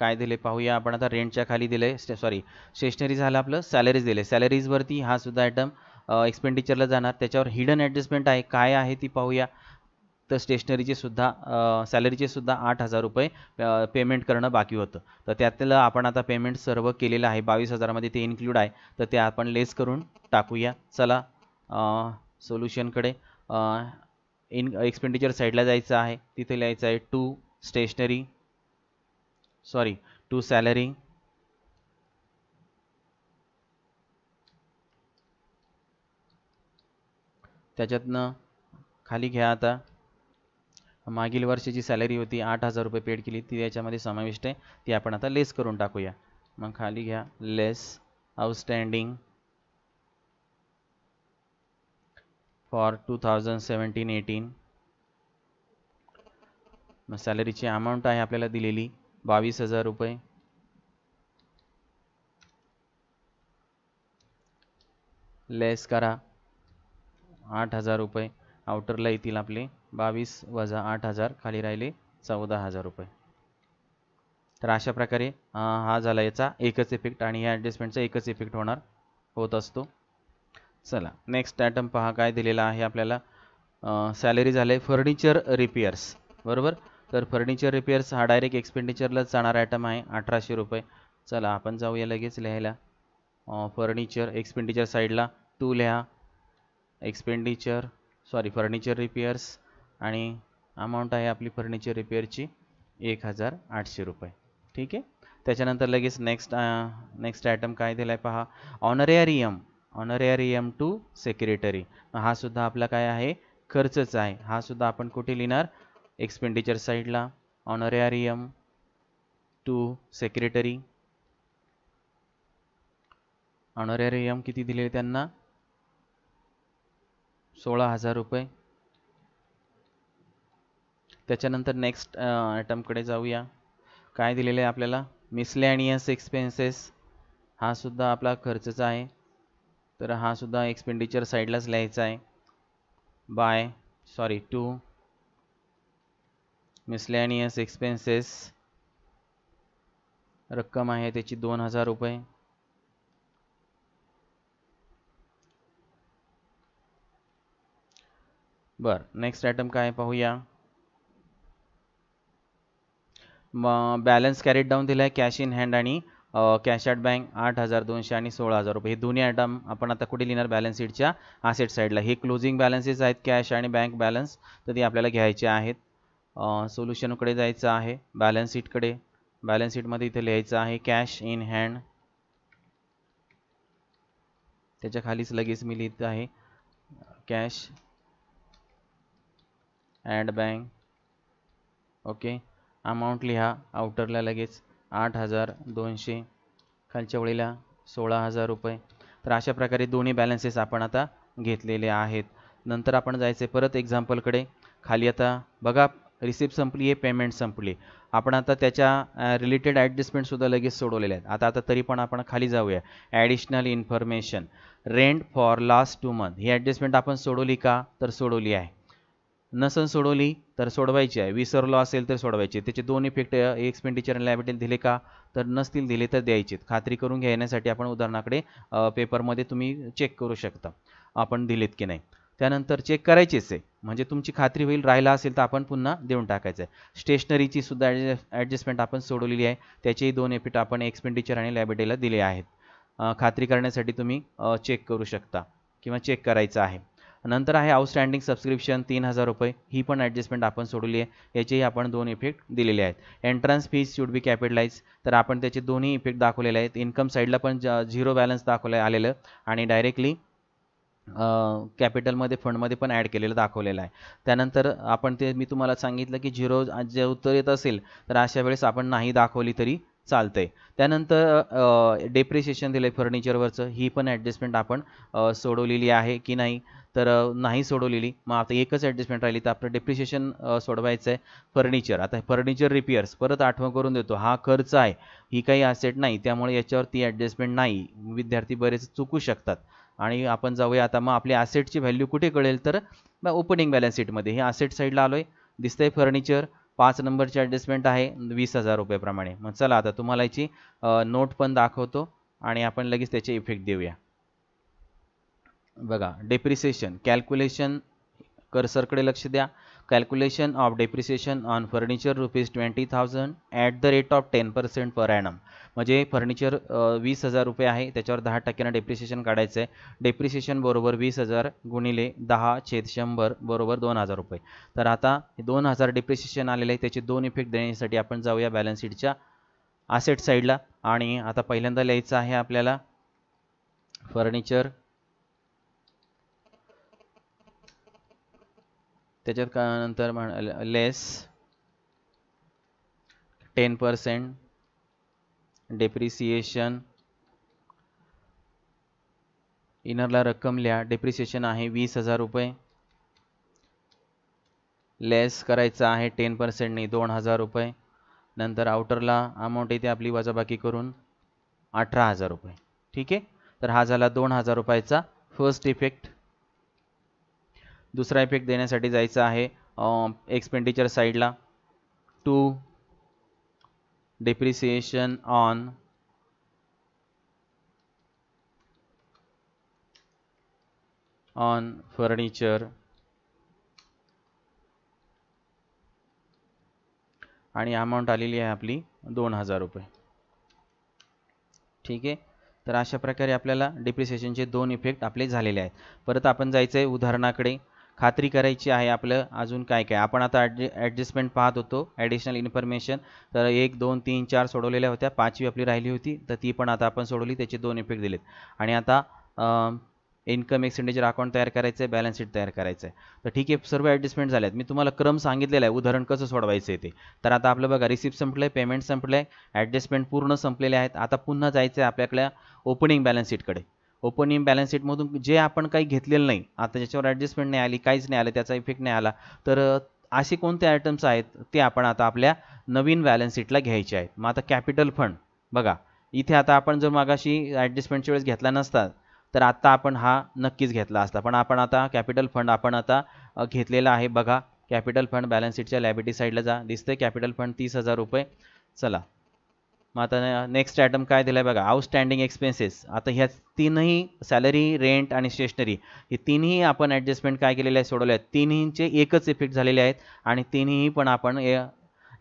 काय दिले पाहूया. आपण आता रेंटच्या खाली दिले. सॉरी स्टेशनरी झालं आपलं सॅलरीज दिले. सॅलरीजवरती हा सुद्धा आयटम एक्सपेंडिचरला जाणार. त्याच्यावर हिडन ॲडजस्टमेंट आहे. काय आहे ती पाहूया. तर स्टेशनरीचे सुद्धा सॅलरीचे सुद्धा आठ हजार रुपये पेमेंट करणं बाकी होतं. तर त्यातलं आपण आता पेमेंट सर्व केलेलं आहे. बावीस हजारामध्ये ते इन्क्लूड आहे. तर ते आपण लेस करून टाकूया. चला सोल्युशनकडे इन एक्सपेंडिचर साईडला जायचं आहे. तिथे लिहायचं आहे to stationery sorry to salary. त्याच्यातनं खाली घ्या आता. मागील वर्षाची सॅलरी होती आठ हजार रुपये पेड केली. ती याच्यामध्ये समाविष्ट आहे. ती आपण आता लेस करून टाकूया. मग खाली घ्या less outstanding for two thousand seventeen eighteen मग सॅलरीची अमाऊंट आहे आपल्याला दिलेली. बावीस हजार रुपये. लेस करा. आठ हजार रुपये. आउटरला येतील आपले. बावीस वजा आठ हजार. खाली राहिले चौदा हजार रुपये. तर अशा प्रकारे हा झाला याचा एकच इफेक्ट आणि या ॲडजस्टमेंटचा एकच इफेक्ट होणार होत असतो. चला नेक्स्ट आयटम पहा काय दिलेला आहे आपल्याला. सॅलरी झालं आहे फर्निचर रिपेअर्स बरोबर? तर फर्निचर रिपेअर्स हा डायरेक्ट एक्सपेंडिचरलाच जाणारा आयटम आहे अठराशे रुपये. चला आपण जाऊया लगेच लिहायला. फर्निचर एक्सपेंडिचर साईडला टू लिहा. एक्सपेंडिचर सॉरी फर्निचर रिपेअर्स आणि अमाऊंट आहे आपली फर्निचर रिपेअरची एक हजार आठशे रुपये. ठीक आहे? त्याच्यानंतर लगेच नेक्स्ट नेक्स्ट आयटम काय दिला आहे पहा. Honorarium honorarium to secretary. हा सुद्धा आपला काय आहे? खर्चच आहे. हा सुद्धा आपण कुठे लिहिणार? एक्सपेंडिचर साईडला ऑनरेरियम टू सेक्रेटरी ऑनरेरियम किती दिले त्यांना? सोळा हजार रुपये. त्याच्यानंतर नेक्स्ट आयटमकडे जाऊया. काय दिलेलं आहे आपल्याला? मिसलॅनियस एक्सपेन्सेस हा सुद्धा आपला खर्चचा आहे. तर हा सुद्धा एक्सपेंडिचर साईडलाच लिहायचा आहे. By sorry to miscellaneous expenses रक्कम आहे त्याची दोन हजार रुपये. बर नेक्स्ट आयटम काय पाहूया. मग बॅलन्स कॅरीड डाऊन दिला आहे कॅश इन हँड आणि कॅश ॲट बँक आठ हजार दोनशे आणि सोळा हजार रुपये. हे दोन्ही आयटम आपण आता कुठे लिहिणार? बॅलन्स शीटच्या आसेट साईडला हे क्लोजिंग बॅलन्सेस आहेत कॅश आणि बँक बॅलन्स तर ते आपल्याला घ्यायचे आहेत. सोल्युशनकडे जायचं आहे बॅलन्स शीटकडे बॅलन्स शीटमध्ये इथे लिहायचं आहे कॅश इन हँड त्याच्या खालीच लगेच मी लिहित आहे cash at bank okay amount लिहा आउटरला लगेच आठ हजार दोनशे खालच्या वेळेला सोळा हजार रुपये. तर अशा प्रकारे दोन्ही बॅलन्सेस आपण आता घेतलेले आहेत. नंतर आपण जायचे परत एक्झाम्पलकडे खाली आता बघा रिसिप्ट संपली आहे पेमेंट संपली. आपण आता त्याच्या रिलेटेड ॲडजस्टमेंटसुद्धा लगेच सोडवलेले आहेत. आता आता तरी पण आपण खाली जाऊया. Additional information rent for last two month he adjustment आपण सोडवली का? तर सोडवली आहे. नसन सोडवली तर सोडवायची आहे. विसरलो असेल तर सोडवायची त्याचे दोन इफेक्ट एक्सपेंडिचर आणि लायबिलिटी दिले का? तर नसतील दिले तर द्यायचे खात्री करून घेण्यासाठी आपण उदाहरणाकडे पेपरमध्ये तुम्ही चेक करू शकता. आपण दिलेत की नाही. त्यानंतर चेक करायचीच आहे. म्हणजे तुमची खात्री होईल राहिला असेल तर आपण पुन्हा देऊन टाकायचं आहे. स्टेशनरीची सुद्धा ॲडजस्टमेंट आपण सोडवलेली आहे. त्याचेही दोन इफेक्ट आपण एक्सपेंडिचर आणि लायबिलिटीला दिले आहेत. खात्री करण्यासाठी तुम्ही चेक करू शकता किंवा चेक करायचं आहे. नंतर आहे आउटस्टँडिंग सबस्क्रिप्शन तीन हजार रुपये. ही पण ॲडजस्टमेंट आपण सोडवली आहे. याचेही आपण दोन इफेक्ट दिलेले आहेत. Entrance fees should be capitalise तर आपण त्याचे दोन्ही इफेक्ट दाखवलेले आहेत. इन्कम साईडला पण झिरो बॅलन्स दाखवले आलेलं. आणि डायरेक्टली कॅपिटलमध्ये फंडमध्ये पण ॲड केलेलं दाखवलेलं आहे. त्यानंतर आपण ते मी तुम्हाला सांगितलं की झिरो जे उत्तर येत असेल तर अशा वेळेस आपण नाही दाखवली तरी चालतंय. त्यानंतर डेप्रिसिएशन दिलं आहे फर्निचरवरचं ही पण ॲडजस्टमेंट आपण सोडवलेली आहे की नाही? तर नाही सोडवलेली. मग आता एकच ॲडजस्टमेंट राहिली तर आपलं डेप्रिशिएशन सोडवायचं आहे फर्निचर आता फर्निचर रिपेअर्स परत आठवण करून देतो हा खर्च आहे. ही काही असेट नाही त्यामुळे याच्यावरती ॲडजस्टमेंट नाही. विद्यार्थी बरेच चुकू शकतात. आणि आपण जाऊया आता मग आपली ॲसेटची व्हॅल्यू कुठे कळेल तर ओपनिंग बॅलन्स शीटमध्ये हे ॲसेट साईडला आलो आहे दिसतंय फर्निचर पाच नंबरची ॲडजस्टमेंट आहे. वीस हजार रुपयेप्रमाणे. मग चला आता तुम्हाला याची नोट पण दाखवतो आणि आपण लगेच त्याचे इफेक्ट देऊया. बघा डेप्रिसिएशन कॅल्क्युलेशन कर्सरकडे लक्ष द्या. Calculation of depreciation on furniture rupees twenty thousand at the rate of ten percent per म्हणजे फर्निचर वीस हजार रुपये आहे त्याच्यावर दहा टक्क्यानं डेप्रिसिएशन काढायचं आहे डेप्रिसिएशन बरोबर वीस हजार गुणिले दहा छेद शंभर बरोबर दोन हजार रुपये. तर आता दोन हजार डेप्रिसिएशन आलेलं आहे त्याचे दोन इफेक्ट देण्यासाठी आपण जाऊया बॅलन्स शीटच्या आसेट साईडला आणि आता पहिल्यांदा लिहायचं आहे आपल्याला फर्निचर त्याच्यात का नंतर म्हण लेस टेन पर्सेंट डेप्रिसिएशन इनरला रक्कम लिहा डेप्रिसिएशन आहे वीस हजार रुपये. लेस करायचं आहे टेन पर्सेंटनी दोन हजार रुपये. नंतर आउटरला अमाऊंट येते आपली वजाबाकी करून अठरा हजार रुपये. ठीक आहे? तर हा झाला दोन हजार रुपयाचा फर्स्ट इफेक्ट दुसरा इफेक्ट देण्यासाठी जायचं आहे एक्सपेंडिचर साईडला to depreciation on on furniture आणि अमाऊंट आलेली आहे आपली दोन हजार रुपये. ठीक आहे? तर अशा प्रकारे आपल्याला डिप्रिसिएशनचे दोन इफेक्ट आपले झालेले आहेत. परत आपण जायचं आहे उदाहरणाकडे. खात्री करायची आहे आपलं अजून काय काय. आपण आता ॲडज ॲडजस्टमेंट पाहत होतो ॲडिशनल इन्फॉर्मेशन तर एक दोन तीन चार सोडवलेल्या होत्या. पाचवी आपली राहिली होती तर ती पण आता आपण सोडवली त्याचे दोन इफेक्ट दिलेत. आणि आता इन्कम एक्सपेंडिचर अकाउंट तयार करायचं आहे बॅलन्स शीट तयार करायचं आहे तर ठीक आहे सर्व ॲडजस्टमेंट झाल्यात. मी तुम्हाला क्रम सांगितलेला आहे उदाहरण कसं सोडवायचं आहे ते. तर आता आपलं बघा रिसिप्ट संपलं आहे पेमेंट संपलं आहे ॲडजस्टमेंट पूर्ण संपलेले आहेत. आता पुन्हा जायचं आहे आपल्याकडल्या ओपनिंग बॅलन्स शीटकडे ओपनिंग बॅलन्स शीटमधून जे आपण काही घेतलेलं नाही आता ज्याच्यावर ॲडजस्टमेंट नाही आली काहीच नाही आलं त्याचा इफेक्ट नाही आला तर असे कोणते आयटम्स आहेत ते आपण आता आपल्या नवीन बॅलन्स शीटला घ्यायचे आहेत. मग आता कॅपिटल फंड बघा इथे आता आपण जर मागाशी ॲडजस्टमेंटच्या वेळेस घेतला नसता तर आत्ता आपण हा नक्कीच घेतला असता. पण आपण आता कॅपिटल फंड आपण आता घेतलेला आहे बघा कॅपिटल फंड बॅलन्स शीटच्या लॅबिटी साईडला जा दिसतंय कॅपिटल फंड तीस हजार रुपये चला. मग आता नेक्स्ट आयटम काय दिलं आहे बघा आउटस्टँडिंग एक्सपेन्सेस आता ह्या तीनही सॅलरी रेंट आणि स्टेशनरी हे तिन्ही आपण ॲडजस्टमेंट काय केलेले आहे सोडवले आहेत? तिन्हींचे एकच इफेक्ट झालेले आहेत आणि तिन्ही पण आपण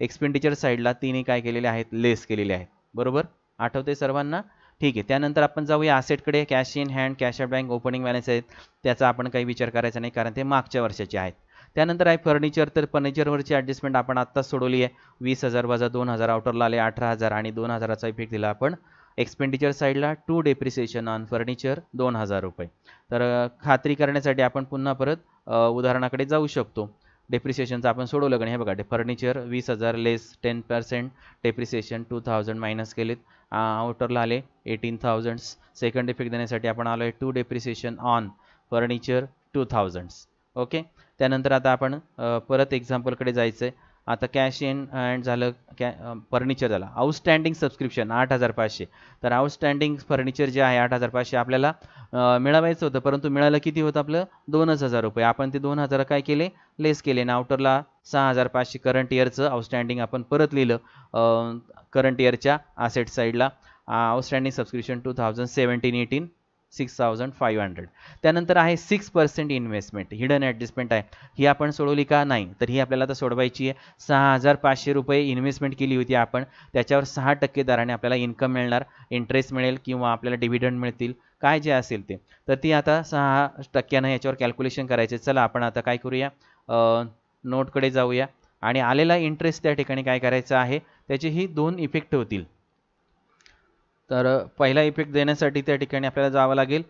एक्सपेंडिचर साईडला तिन्ही काय केलेले आहेत? लेस केलेले आहेत. बरोबर? आठवते सर्वांना? ठीक आहे. त्यानंतर आपण जाऊया आसेटकडे cash in hand cash at bank opening balance आहेत. त्याचा आपण काही विचार करायचा नाही कारण ते मागच्या वर्षाचे आहेत. त्यानंतर आहे फर्निचर तर फर्निचरवरची ॲडजस्टमेंट आपण आत्ताच सोडवली आहे. वीस हजार वजा दोन हजार आउटरला आले अठरा हजार आणि दोन हजाराचा इफेक्ट दिला आपण एक्सपेंडिचर साईडला टू डेप्रिसिएशन ऑन फर्निचर दोन हजार रुपये. तर खात्री करण्यासाठी आपण पुन्हा परत उदाहरणाकडे जाऊ शकतो. डेप्रिसिएशनचं आपण सोडवलं का हे बघा फर्निचर वीस हजार less ten percent depreciation two thousand minus केलेत. आउटरला आले एटीन थाउजंड्स सेकंड इफेक्ट देण्यासाठी आपण आलो आहे to depreciation on furniture two thousands okay? त्यानंतर आता आपण परत एक्झाम्पलकडे जायचं आहे आता कॅश इन अँड झालं कॅ फर्निचर झालं. आउटस्टँडिंग सबस्क्रिप्शन आठ हजार पाचशे. तर आउटस्टँडिंग फर्निचर जे आहे आठ हजार पाचशे आपल्याला मिळवायचं होतं. परंतु मिळालं किती होतं आपलं? दोनच हजार रुपये. आपण ते दोन हजार काय केले? लेस केले. आणि आउटरला सहा हजार पाचशे करंट इयरचं आउटस्टँडिंग आपण परत लिहिलं. करंट इयरच्या आसेट साईडला outstanding subscription two thousand seventeen eighteen six thousand five hundred. त्यानंतर आहे six percent investment. Hidden adjustment आहे. ही आपण सोडवली का? नाही. तर ही आपल्याला आता सोडवायची आहे. सहा हजार पाचशे रुपये इन्व्हेस्टमेंट केली होती आपण. त्याच्यावर सहा टक्के दराने आपल्याला इन्कम मिळणार. इंटरेस्ट मिळेल किंवा आपल्याला डिव्हिडंड मिळतील. काय जे असेल ते. तर ती आता सहा टक्क्यानं याच्यावर कॅल्क्युलेशन करायचे. चला आपण आता काय करूया? नोटकडे जाऊया. आणि आलेला इंटरेस्ट त्या ठिकाणी काय करायचं आहे? त्याचे दोन इफेक्ट होतील. तर पहिला इफेक्ट देण्यासाठी त्या ठिकाणी आपल्याला जावं लागेल.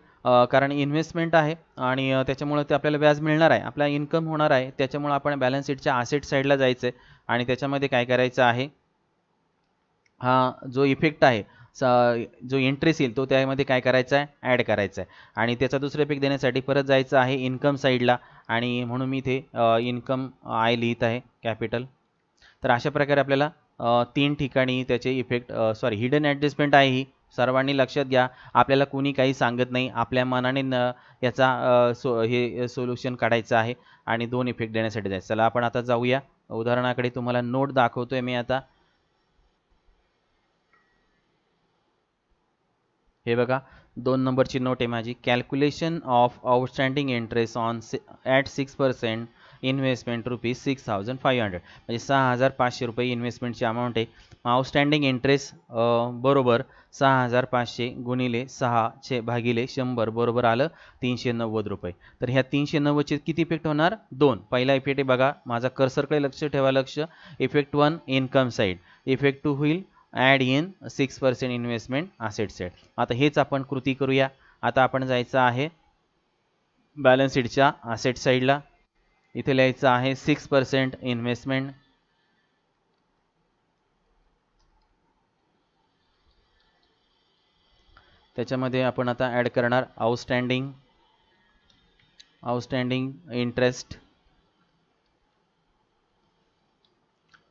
कारण इन्व्हेस्टमेंट आहे आणि त्याच्यामुळे ते आपल्याला व्याज मिळणार आहे. आपला इन्कम होणार आहे. त्याच्यामुळे आपण बॅलन्स शीटच्या आसेट साईडला जायचं आहे आणि त्याच्यामध्ये काय करायचं आहे? हा जो इफेक्ट आहे जो इंटरेस्ट येईल तो त्यामध्ये काय करायचा आहे? ॲड करायचा आहे. आणि त्याचा दुसरा इफेक्ट देण्यासाठी परत जायचं आहे इन्कम साईडला आणि म्हणून मी इथे इन्कम आय लिहित आहे कॅपिटल तर अशा प्रकारे आपल्याला तीन ठिकाणी त्याचे इफेक्ट सॉरी हिडन ॲडजस्टमेंट आहे ही. सर्वांनी लक्षात घ्या. आपल्याला कोणी काही सांगत नाही. आपल्या मनाने न याचा सो हे सोल्युशन काढायचं आहे आणि दोन इफेक्ट देण्यासाठी जायचं. चला आपण आता जाऊया. उदाहरणाकडे तुम्हाला नोट दाखवतोय मी आता. हे बघा दोन नंबरची नोट आहे माझी. Calculation of outstanding interest on at six percent investment rupees six thousand five hundred. म्हणजे सहा हजार पाचशे रुपये इन्व्हेस्टमेंटची अमाऊंट आहे. आउटस्टँडिंग इंटरेस्ट बरोबर सहा हजार पाचशे गुणिले सहाशे भागिले शंभर. बरोबर आलं तीनशे नव्वद रुपये. तर ह्या तीनशे नव्वदचे किती इफेक्ट होणार? दोन. पहिला इफेक्ट आहे बघा माझा कर्सरकडे लक्ष ठेवा लक्ष. Effect one income side effect two होईल add in six percent investment asset side आता हेच आपण कृती करूया. आता आपण जायचं आहे बॅलन्स शीटच्या आसेट साईडला इथे लिहायचं आहे सिक्स पर्सेंट इन्व्हेस्टमेंट त्याच्यामध्ये आपण आता ॲड करणार आउटस्टँडिंग आउटस्टँडिंग इंटरेस्ट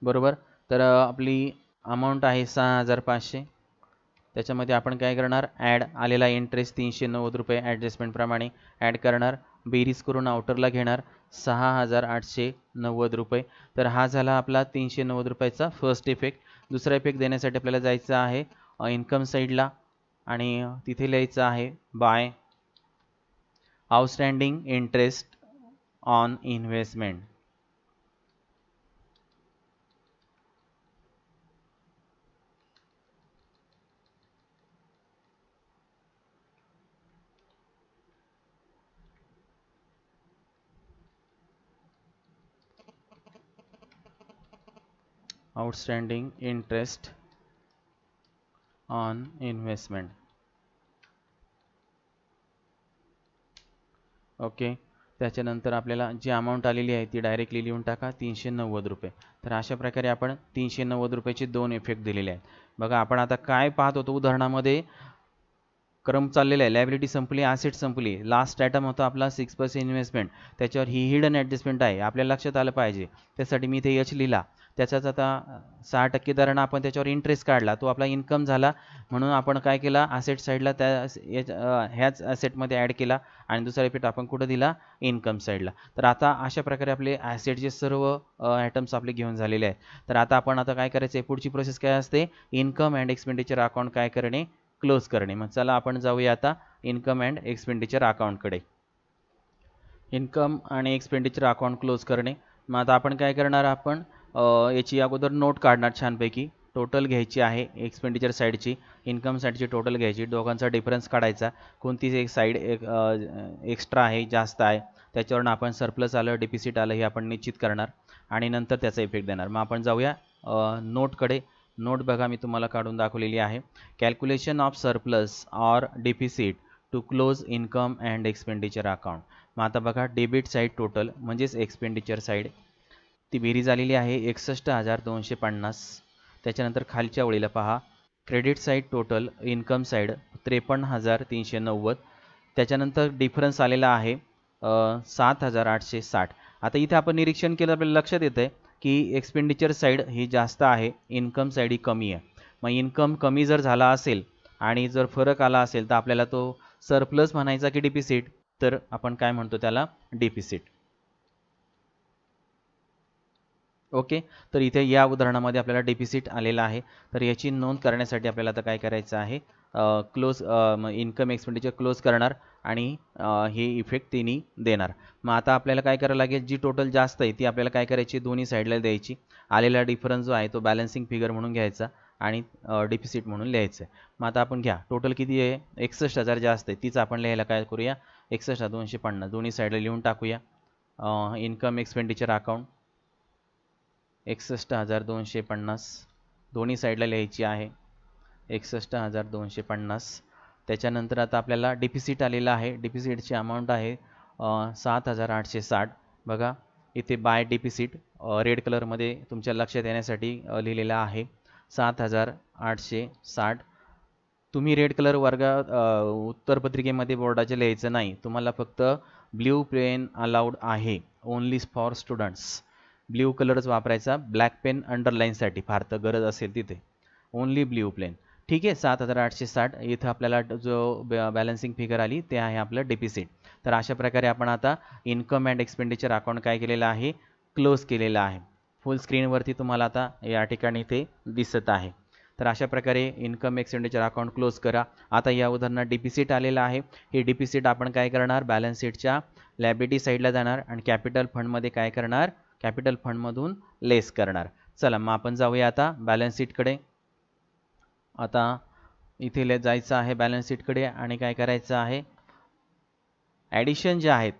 बरोबर? तर आपली अमाऊंट आहे सहा हजार पाचशे. त्याच्यामध्ये आपण काय करणार? ॲड आलेला इंटरेस्ट तीनशे नव्वद रुपये ॲडजस्टमेंटप्रमाणे ॲड करणार. बेरीज करून आउटरला घेणार. सहा हजार आठशे नव्वद रुपये. तर हा झाला आपला तीनशे नव्वद रुपयाचा फर्स्ट इफेक्ट दुसरा इफेक्ट देण्यासाठी आपल्याला जायचं आहे इन्कम साईडला आणि तिथे लिहायचं आहे by outstanding interest on investment outstanding interest on investment. Okay त्याच्यानंतर आपल्याला जी अमाऊंट आलेली आहे ती डायरेक्टली लिहून टाका तीनशे नव्वद रुपये. तर अशा प्रकारे आपण तीनशे नव्वद रुपयाचे दोन इफेक्ट दिलेले आहेत. बघा आपण आता काय पाहत होतो? उदाहरणामध्ये क्रम चाललेला आहे. लायबिलिटी संपली ॲसेट संपली. लास्ट आयटम होता आपला सिक्स पर्सेंट इन्व्हेस्टमेंट त्याच्यावर ही हिडन ॲडजस्टमेंट आहे. आपल्या लक्षात आलं पाहिजे. त्यासाठी मी इथे यश लिहिला. त्याच्याच आता सहा टक्के दरानं आपण त्याच्यावर इंटरेस्ट काढला. तो आपला इन्कम झाला म्हणून आपण काय केला असेट साईडला त्या ह्याच ॲसेटमध्ये ॲड केला आणि दुसरा इफेक्ट आपण कुठं दिला इन्कम साईडला तर आता अशा प्रकारे आपले ॲसेटचे सर्व आयटम्स आपले घेऊन झालेले आहेत. तर आता आपण आता काय करायचं आहे पुढची प्रोसेस काय असते? इन्कम अँड एक्सपेंडिचर अकाउंट काय करणे क्लोज करणे. मग चला आपण जाऊया आता इन्कम अँड एक्सपेंडिचर अकाउंटकडे इन्कम आणि एक्सपेंडिचर अकाउंट क्लोज करणे. मग आता आपण काय करणार आपण? याची अगोदर नोट काढणार छानपैकी. टोटल घ्यायची आहे एक्सपेंडिचर साईडची इन्कम साईडची टोटल घ्यायची. दोघांचा डिफरन्स काढायचा. कोणतीच एक साईड एक एक्स्ट्रा आहे जास्त आहे त्याच्यावरून आपण सरप्लस आलं डिपिसिट आलं हे आपण निश्चित करणार. आणि नंतर त्याचा इफेक्ट देणार. मग आपण जाऊया नोटकडे नोट बघा मी तुम्हाला काढून दाखवलेली आहे. Calculation of surplus or deficit to close income and expenditure account मग आता बघा डेबिट साईड टोटल म्हणजेच एक्सपेंडिचर साईड ती बेरीज आलेली आहे. एकसष्ट हजार दोनशे पन्नास. त्याच्यानंतर खालच्या ओळीला पहा. Credit side total income side त्रेपन्न हजार तीनशे नव्वद. त्याच्यानंतर डिफरन्स आलेला आहे सात हजार आठशे साठ. आता इथे आपण निरीक्षण केलं आपल्याला लक्षात येतं आहे की एक्सपेंडिचर साईड ही जास्त आहे इन्कम साईड ही कमी आहे. मग इन्कम कमी जर झाला असेल आणि जर फरक आला असेल तर आपल्याला तो सरप्लस म्हणायचा की डिपिसिट तर आपण काय म्हणतो त्याला? Deficit okay? तर इथे या उदाहरणामध्ये आपल्याला डेफिसिट आलेला आहे. तर याची नोंद करण्यासाठी आपल्याला आता काय करायचं आहे? क्लोज इन्कम एक्सपेंडिचर क्लोज करणार आणि हे इफेक्ट तिन्ही देणार. मग आता आपल्याला काय करावं लागेल? जी टोटल जास्त आहे ती आपल्याला काय करायची? दोन्ही साईडला द्यायची. आलेला डिफरन्स जो आहे तो बॅलन्सिंग फिगर म्हणून घ्यायचा आणि डिफिसिट म्हणून लिहायचं आहे. मग आता आपण घ्या. टोटल किती आहे? एकसष्ट हजार जास्त आहे. तीच आपण लिहायला काय करूया? एकसष्ट हजार दोनशे पन्नास. दोन्ही साईडला लिहून टाकूया. इन्कम एक्सपेंडिचर अकाउंट एकसष्ट हजार दोनशे पन्नास. दोन्ही साईडला लिहायची आहे. एकसष्ट हजार दोनशे पन्नास. त्याच्यानंतर आता आपल्याला डिफिसिट आलेला आहे. डिफिसिटची अमाऊंट आहे सात हजार आठशे साठ. बघा इथे बाय डिफिसिट रेड कलरमध्ये तुमच्या लक्षात येण्यासाठी लिहिलेलं आहे. सात हजार आठशे साठ. तुम्ही रेड कलर वर्गा उत्तरपत्रिकेमध्ये बोर्डाचे लिहायचं नाही. तुम्हाला फक्त ब्ल्यू पेन अलाउड आहे. ओनली फॉर स्टुडंट्स ब्ल्यू कलरच वापरायचा ब्लॅक पेन अंडरलाईनसाठी फार तर गरज असेल तिथे. ओनली ब्ल्यू प्लेन ठीक आहे सात हजार आठशे साठ. इथं आपल्याला जो बॅलन्सिंग फिगर आली ते आहे आपलं डेपिसिट तर अशा प्रकारे आपण आता इन्कम अँड एक्सपेंडिचर अकाउंट काय केलेलं आहे? क्लोज केलेलं आहे. फुल स्क्रीनवरती तुम्हाला आता या ठिकाणी ते दिसत आहे. तर अशा प्रकारे इन्कम एक्सपेंडिचर अकाउंट क्लोज करा. आता या उदाहरणात डिपिसिट आलेलं आहे. हे डिपिसिट आपण काय करणार? बॅलन्स शीटच्या लॅबिलिटी साईडला जाणार आणि कॅपिटल फंडमध्ये काय करणार? कॅपिटल फंडमधून लेस करणार. चला मग आपण जाऊया आता बॅलन्स शीटकडे आता इथे जायचं आहे बॅलन्स शीटकडे आणि काय करायचं आहे? ॲडिशन जे आहेत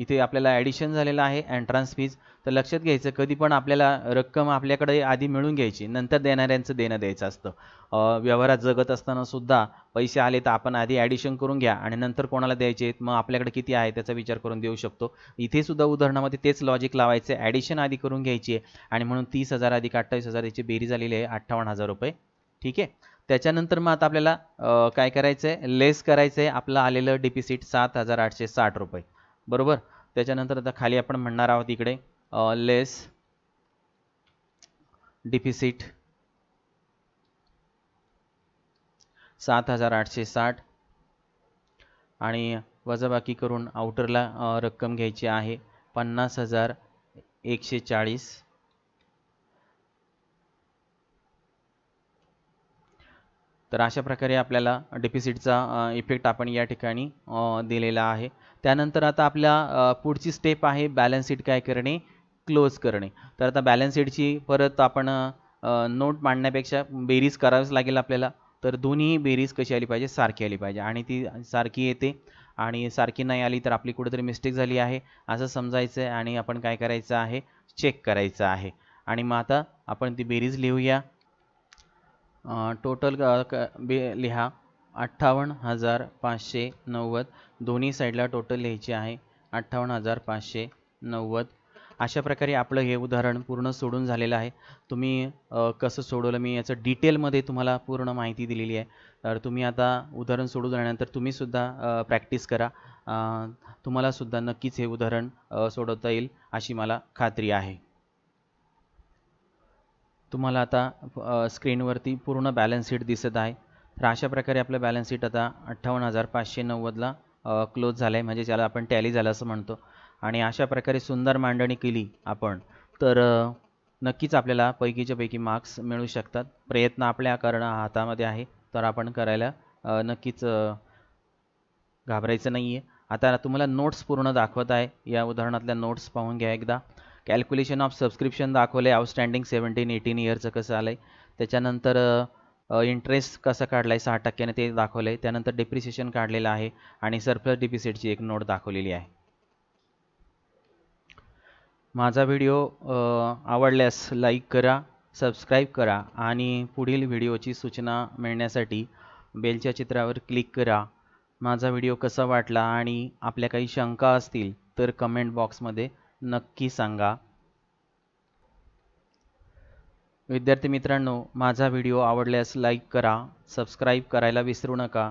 इथे आपल्याला ॲडिशन झालेलं आहे एन्ट्रान्स फीज तर लक्षात घ्यायचं कधी पण आपल्याला रक्कम आपल्याकडे आधी मिळून घ्यायची नंतर देणाऱ्यांचं देणं द्यायचं असतं. व्यवहारात जगत असताना सुद्धा पैसे आले तर आपण आधी ॲडिशन करून घ्या आणि नंतर कोणाला द्यायचे आहेत मग आपल्याकडे किती आहे त्याचा विचार करून देऊ शकतो. इथे सुद्धा उदाहरणामध्ये तेच लॉजिक लावायचं आहे. ॲडिशन आधी करून घ्यायची आहे आणि म्हणून तीस हजार अधिक अठ्ठावीस हजार याची बेरी झालेली आहे अठ्ठावन्न हजार रुपये. ठीक आहे? त्याच्यानंतर मग आता आपल्याला काय करायचं आहे लेस करायचं आहे आपलं आलेलं डिपिसिट सात हजार आठशे साठ रुपये. बरोबर? त्याच्यानंतर आता खाली आपण म्हणणार आहोत इकडे लेस डिफिसिट सात हजार आठशे साठ आणि वजाबाकी करून आउटरला रक्कम घ्यायची आहे पन्नास हजार एकशे चाळीस. तर अशा प्रकारे आपल्याला डिफिसिटचा इफेक्ट आपण या ठिकाणी दिलेला आहे. त्यानंतर आता आपल्या पुढची स्टेप आहे बॅलन्स शीट काय करणे? क्लोज करणे. तर आता बॅलन्स शीटची परत आपण नोट मांडण्यापेक्षा बेरीज करावीच लागेल आपल्याला. तर दोन्ही बेरीज कशी आली पाहिजे? सारखी आली पाहिजे. आणि ती सारखी येते आणि सारखी नाही आली तर आपली कुठेतरी मिस्टेक झाली आहे असं समजायचं आहे आणि आपण काय करायचं आहे? चेक करायचं आहे. आणि मग आता आपण ती बेरीज लिहूया. टोटल बे लिहा. अठ्ठावन्न हजार पाचशे नव्वद. दोन्ही साईडला टोटल लिहायचे आहे अठ्ठावन्न हजार पाचशे नव्वद. अशा प्रकारे आपलं हे उदाहरण पूर्ण सोडून झालेलं आहे. तुम्ही कसं सोडवलं मी याचं डिटेलमध्ये तुम्हाला पूर्ण माहिती दिलेली आहे. तर तुम्ही आता उदाहरण सोडून झाल्यानंतर तुम्हीसुद्धा प्रॅक्टिस करा. तुम्हालासुद्धा नक्कीच हे उदाहरण सोडवता येईल अशी मला खात्री आहे. तुम्हाला आता स्क्रीनवरती पूर्ण बॅलन्स शीट दिसत आहे. तर अशा प्रकारे आपलं बॅलन्स शीट आता अठ्ठावन्न हजार पाचशे नव्वदला क्लोज झालं आहे म्हणजे ज्याला आपण टॅली झालं असं म्हणतो. आणि अशा प्रकारे सुंदर मांडणी केली आपण तर नक्कीच आपल्याला पैकीच्या पैकी मार्क्स मिळू शकतात. प्रयत्न आपल्या करणं हातामध्ये आहे. तर आपण करायला नक्कीच घाबरायचं नाही आहे आता तुम्हाला नोट्स पूर्ण दाखवत आहे. या उदाहरणातल्या नोट्स पाहून घ्या एकदा. कॅल्क्युलेशन ऑफ सबस्क्रिप्शन दाखवलं आहे आउटस्टँडिंग सेवन्टीन एटीन इयरचं कसं आलं आहे त्याच्यानंतर इंटरेस्ट कसं काढला आहे सहा टक्क्याने ते दाखवलं आहे त्यानंतर डिप्रिसिएशन काढलेलं आहे आणि सरप्लस डिपिसिटची एक नोट दाखवलेली आहे. माझा व्हिडिओ आवडल्यास लाईक करा सबस्क्राईब करा आणि पुढील व्हिडिओची सूचना मिळण्यासाठी बेलच्या चित्रावर क्लिक करा. माझा व्हिडिओ कसा वाटला आणि आपल्या काही शंका असतील तर कमेंट बॉक्समध्ये नक्की सांगा. विद्यार्थी मित्रांनो माझा व्हिडिओ आवडल्यास लाईक करा सबस्क्राईब करायला विसरू नका.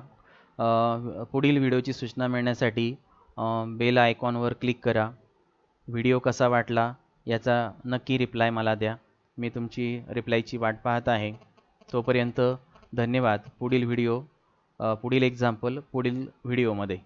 पुढील व्हिडिओची सूचना मिळण्यासाठी बेल आयकॉनवर क्लिक करा. व्हिडिओ कसा वाटला याचा नक्की रिप्लाय मला द्या. मी तुमची रिप्लायची वाट पाहत आहे. तोपर्यंत धन्यवाद. पुढील व्हिडिओ पुढील एक्झाम्पल पुढील व्हिडिओमध्ये.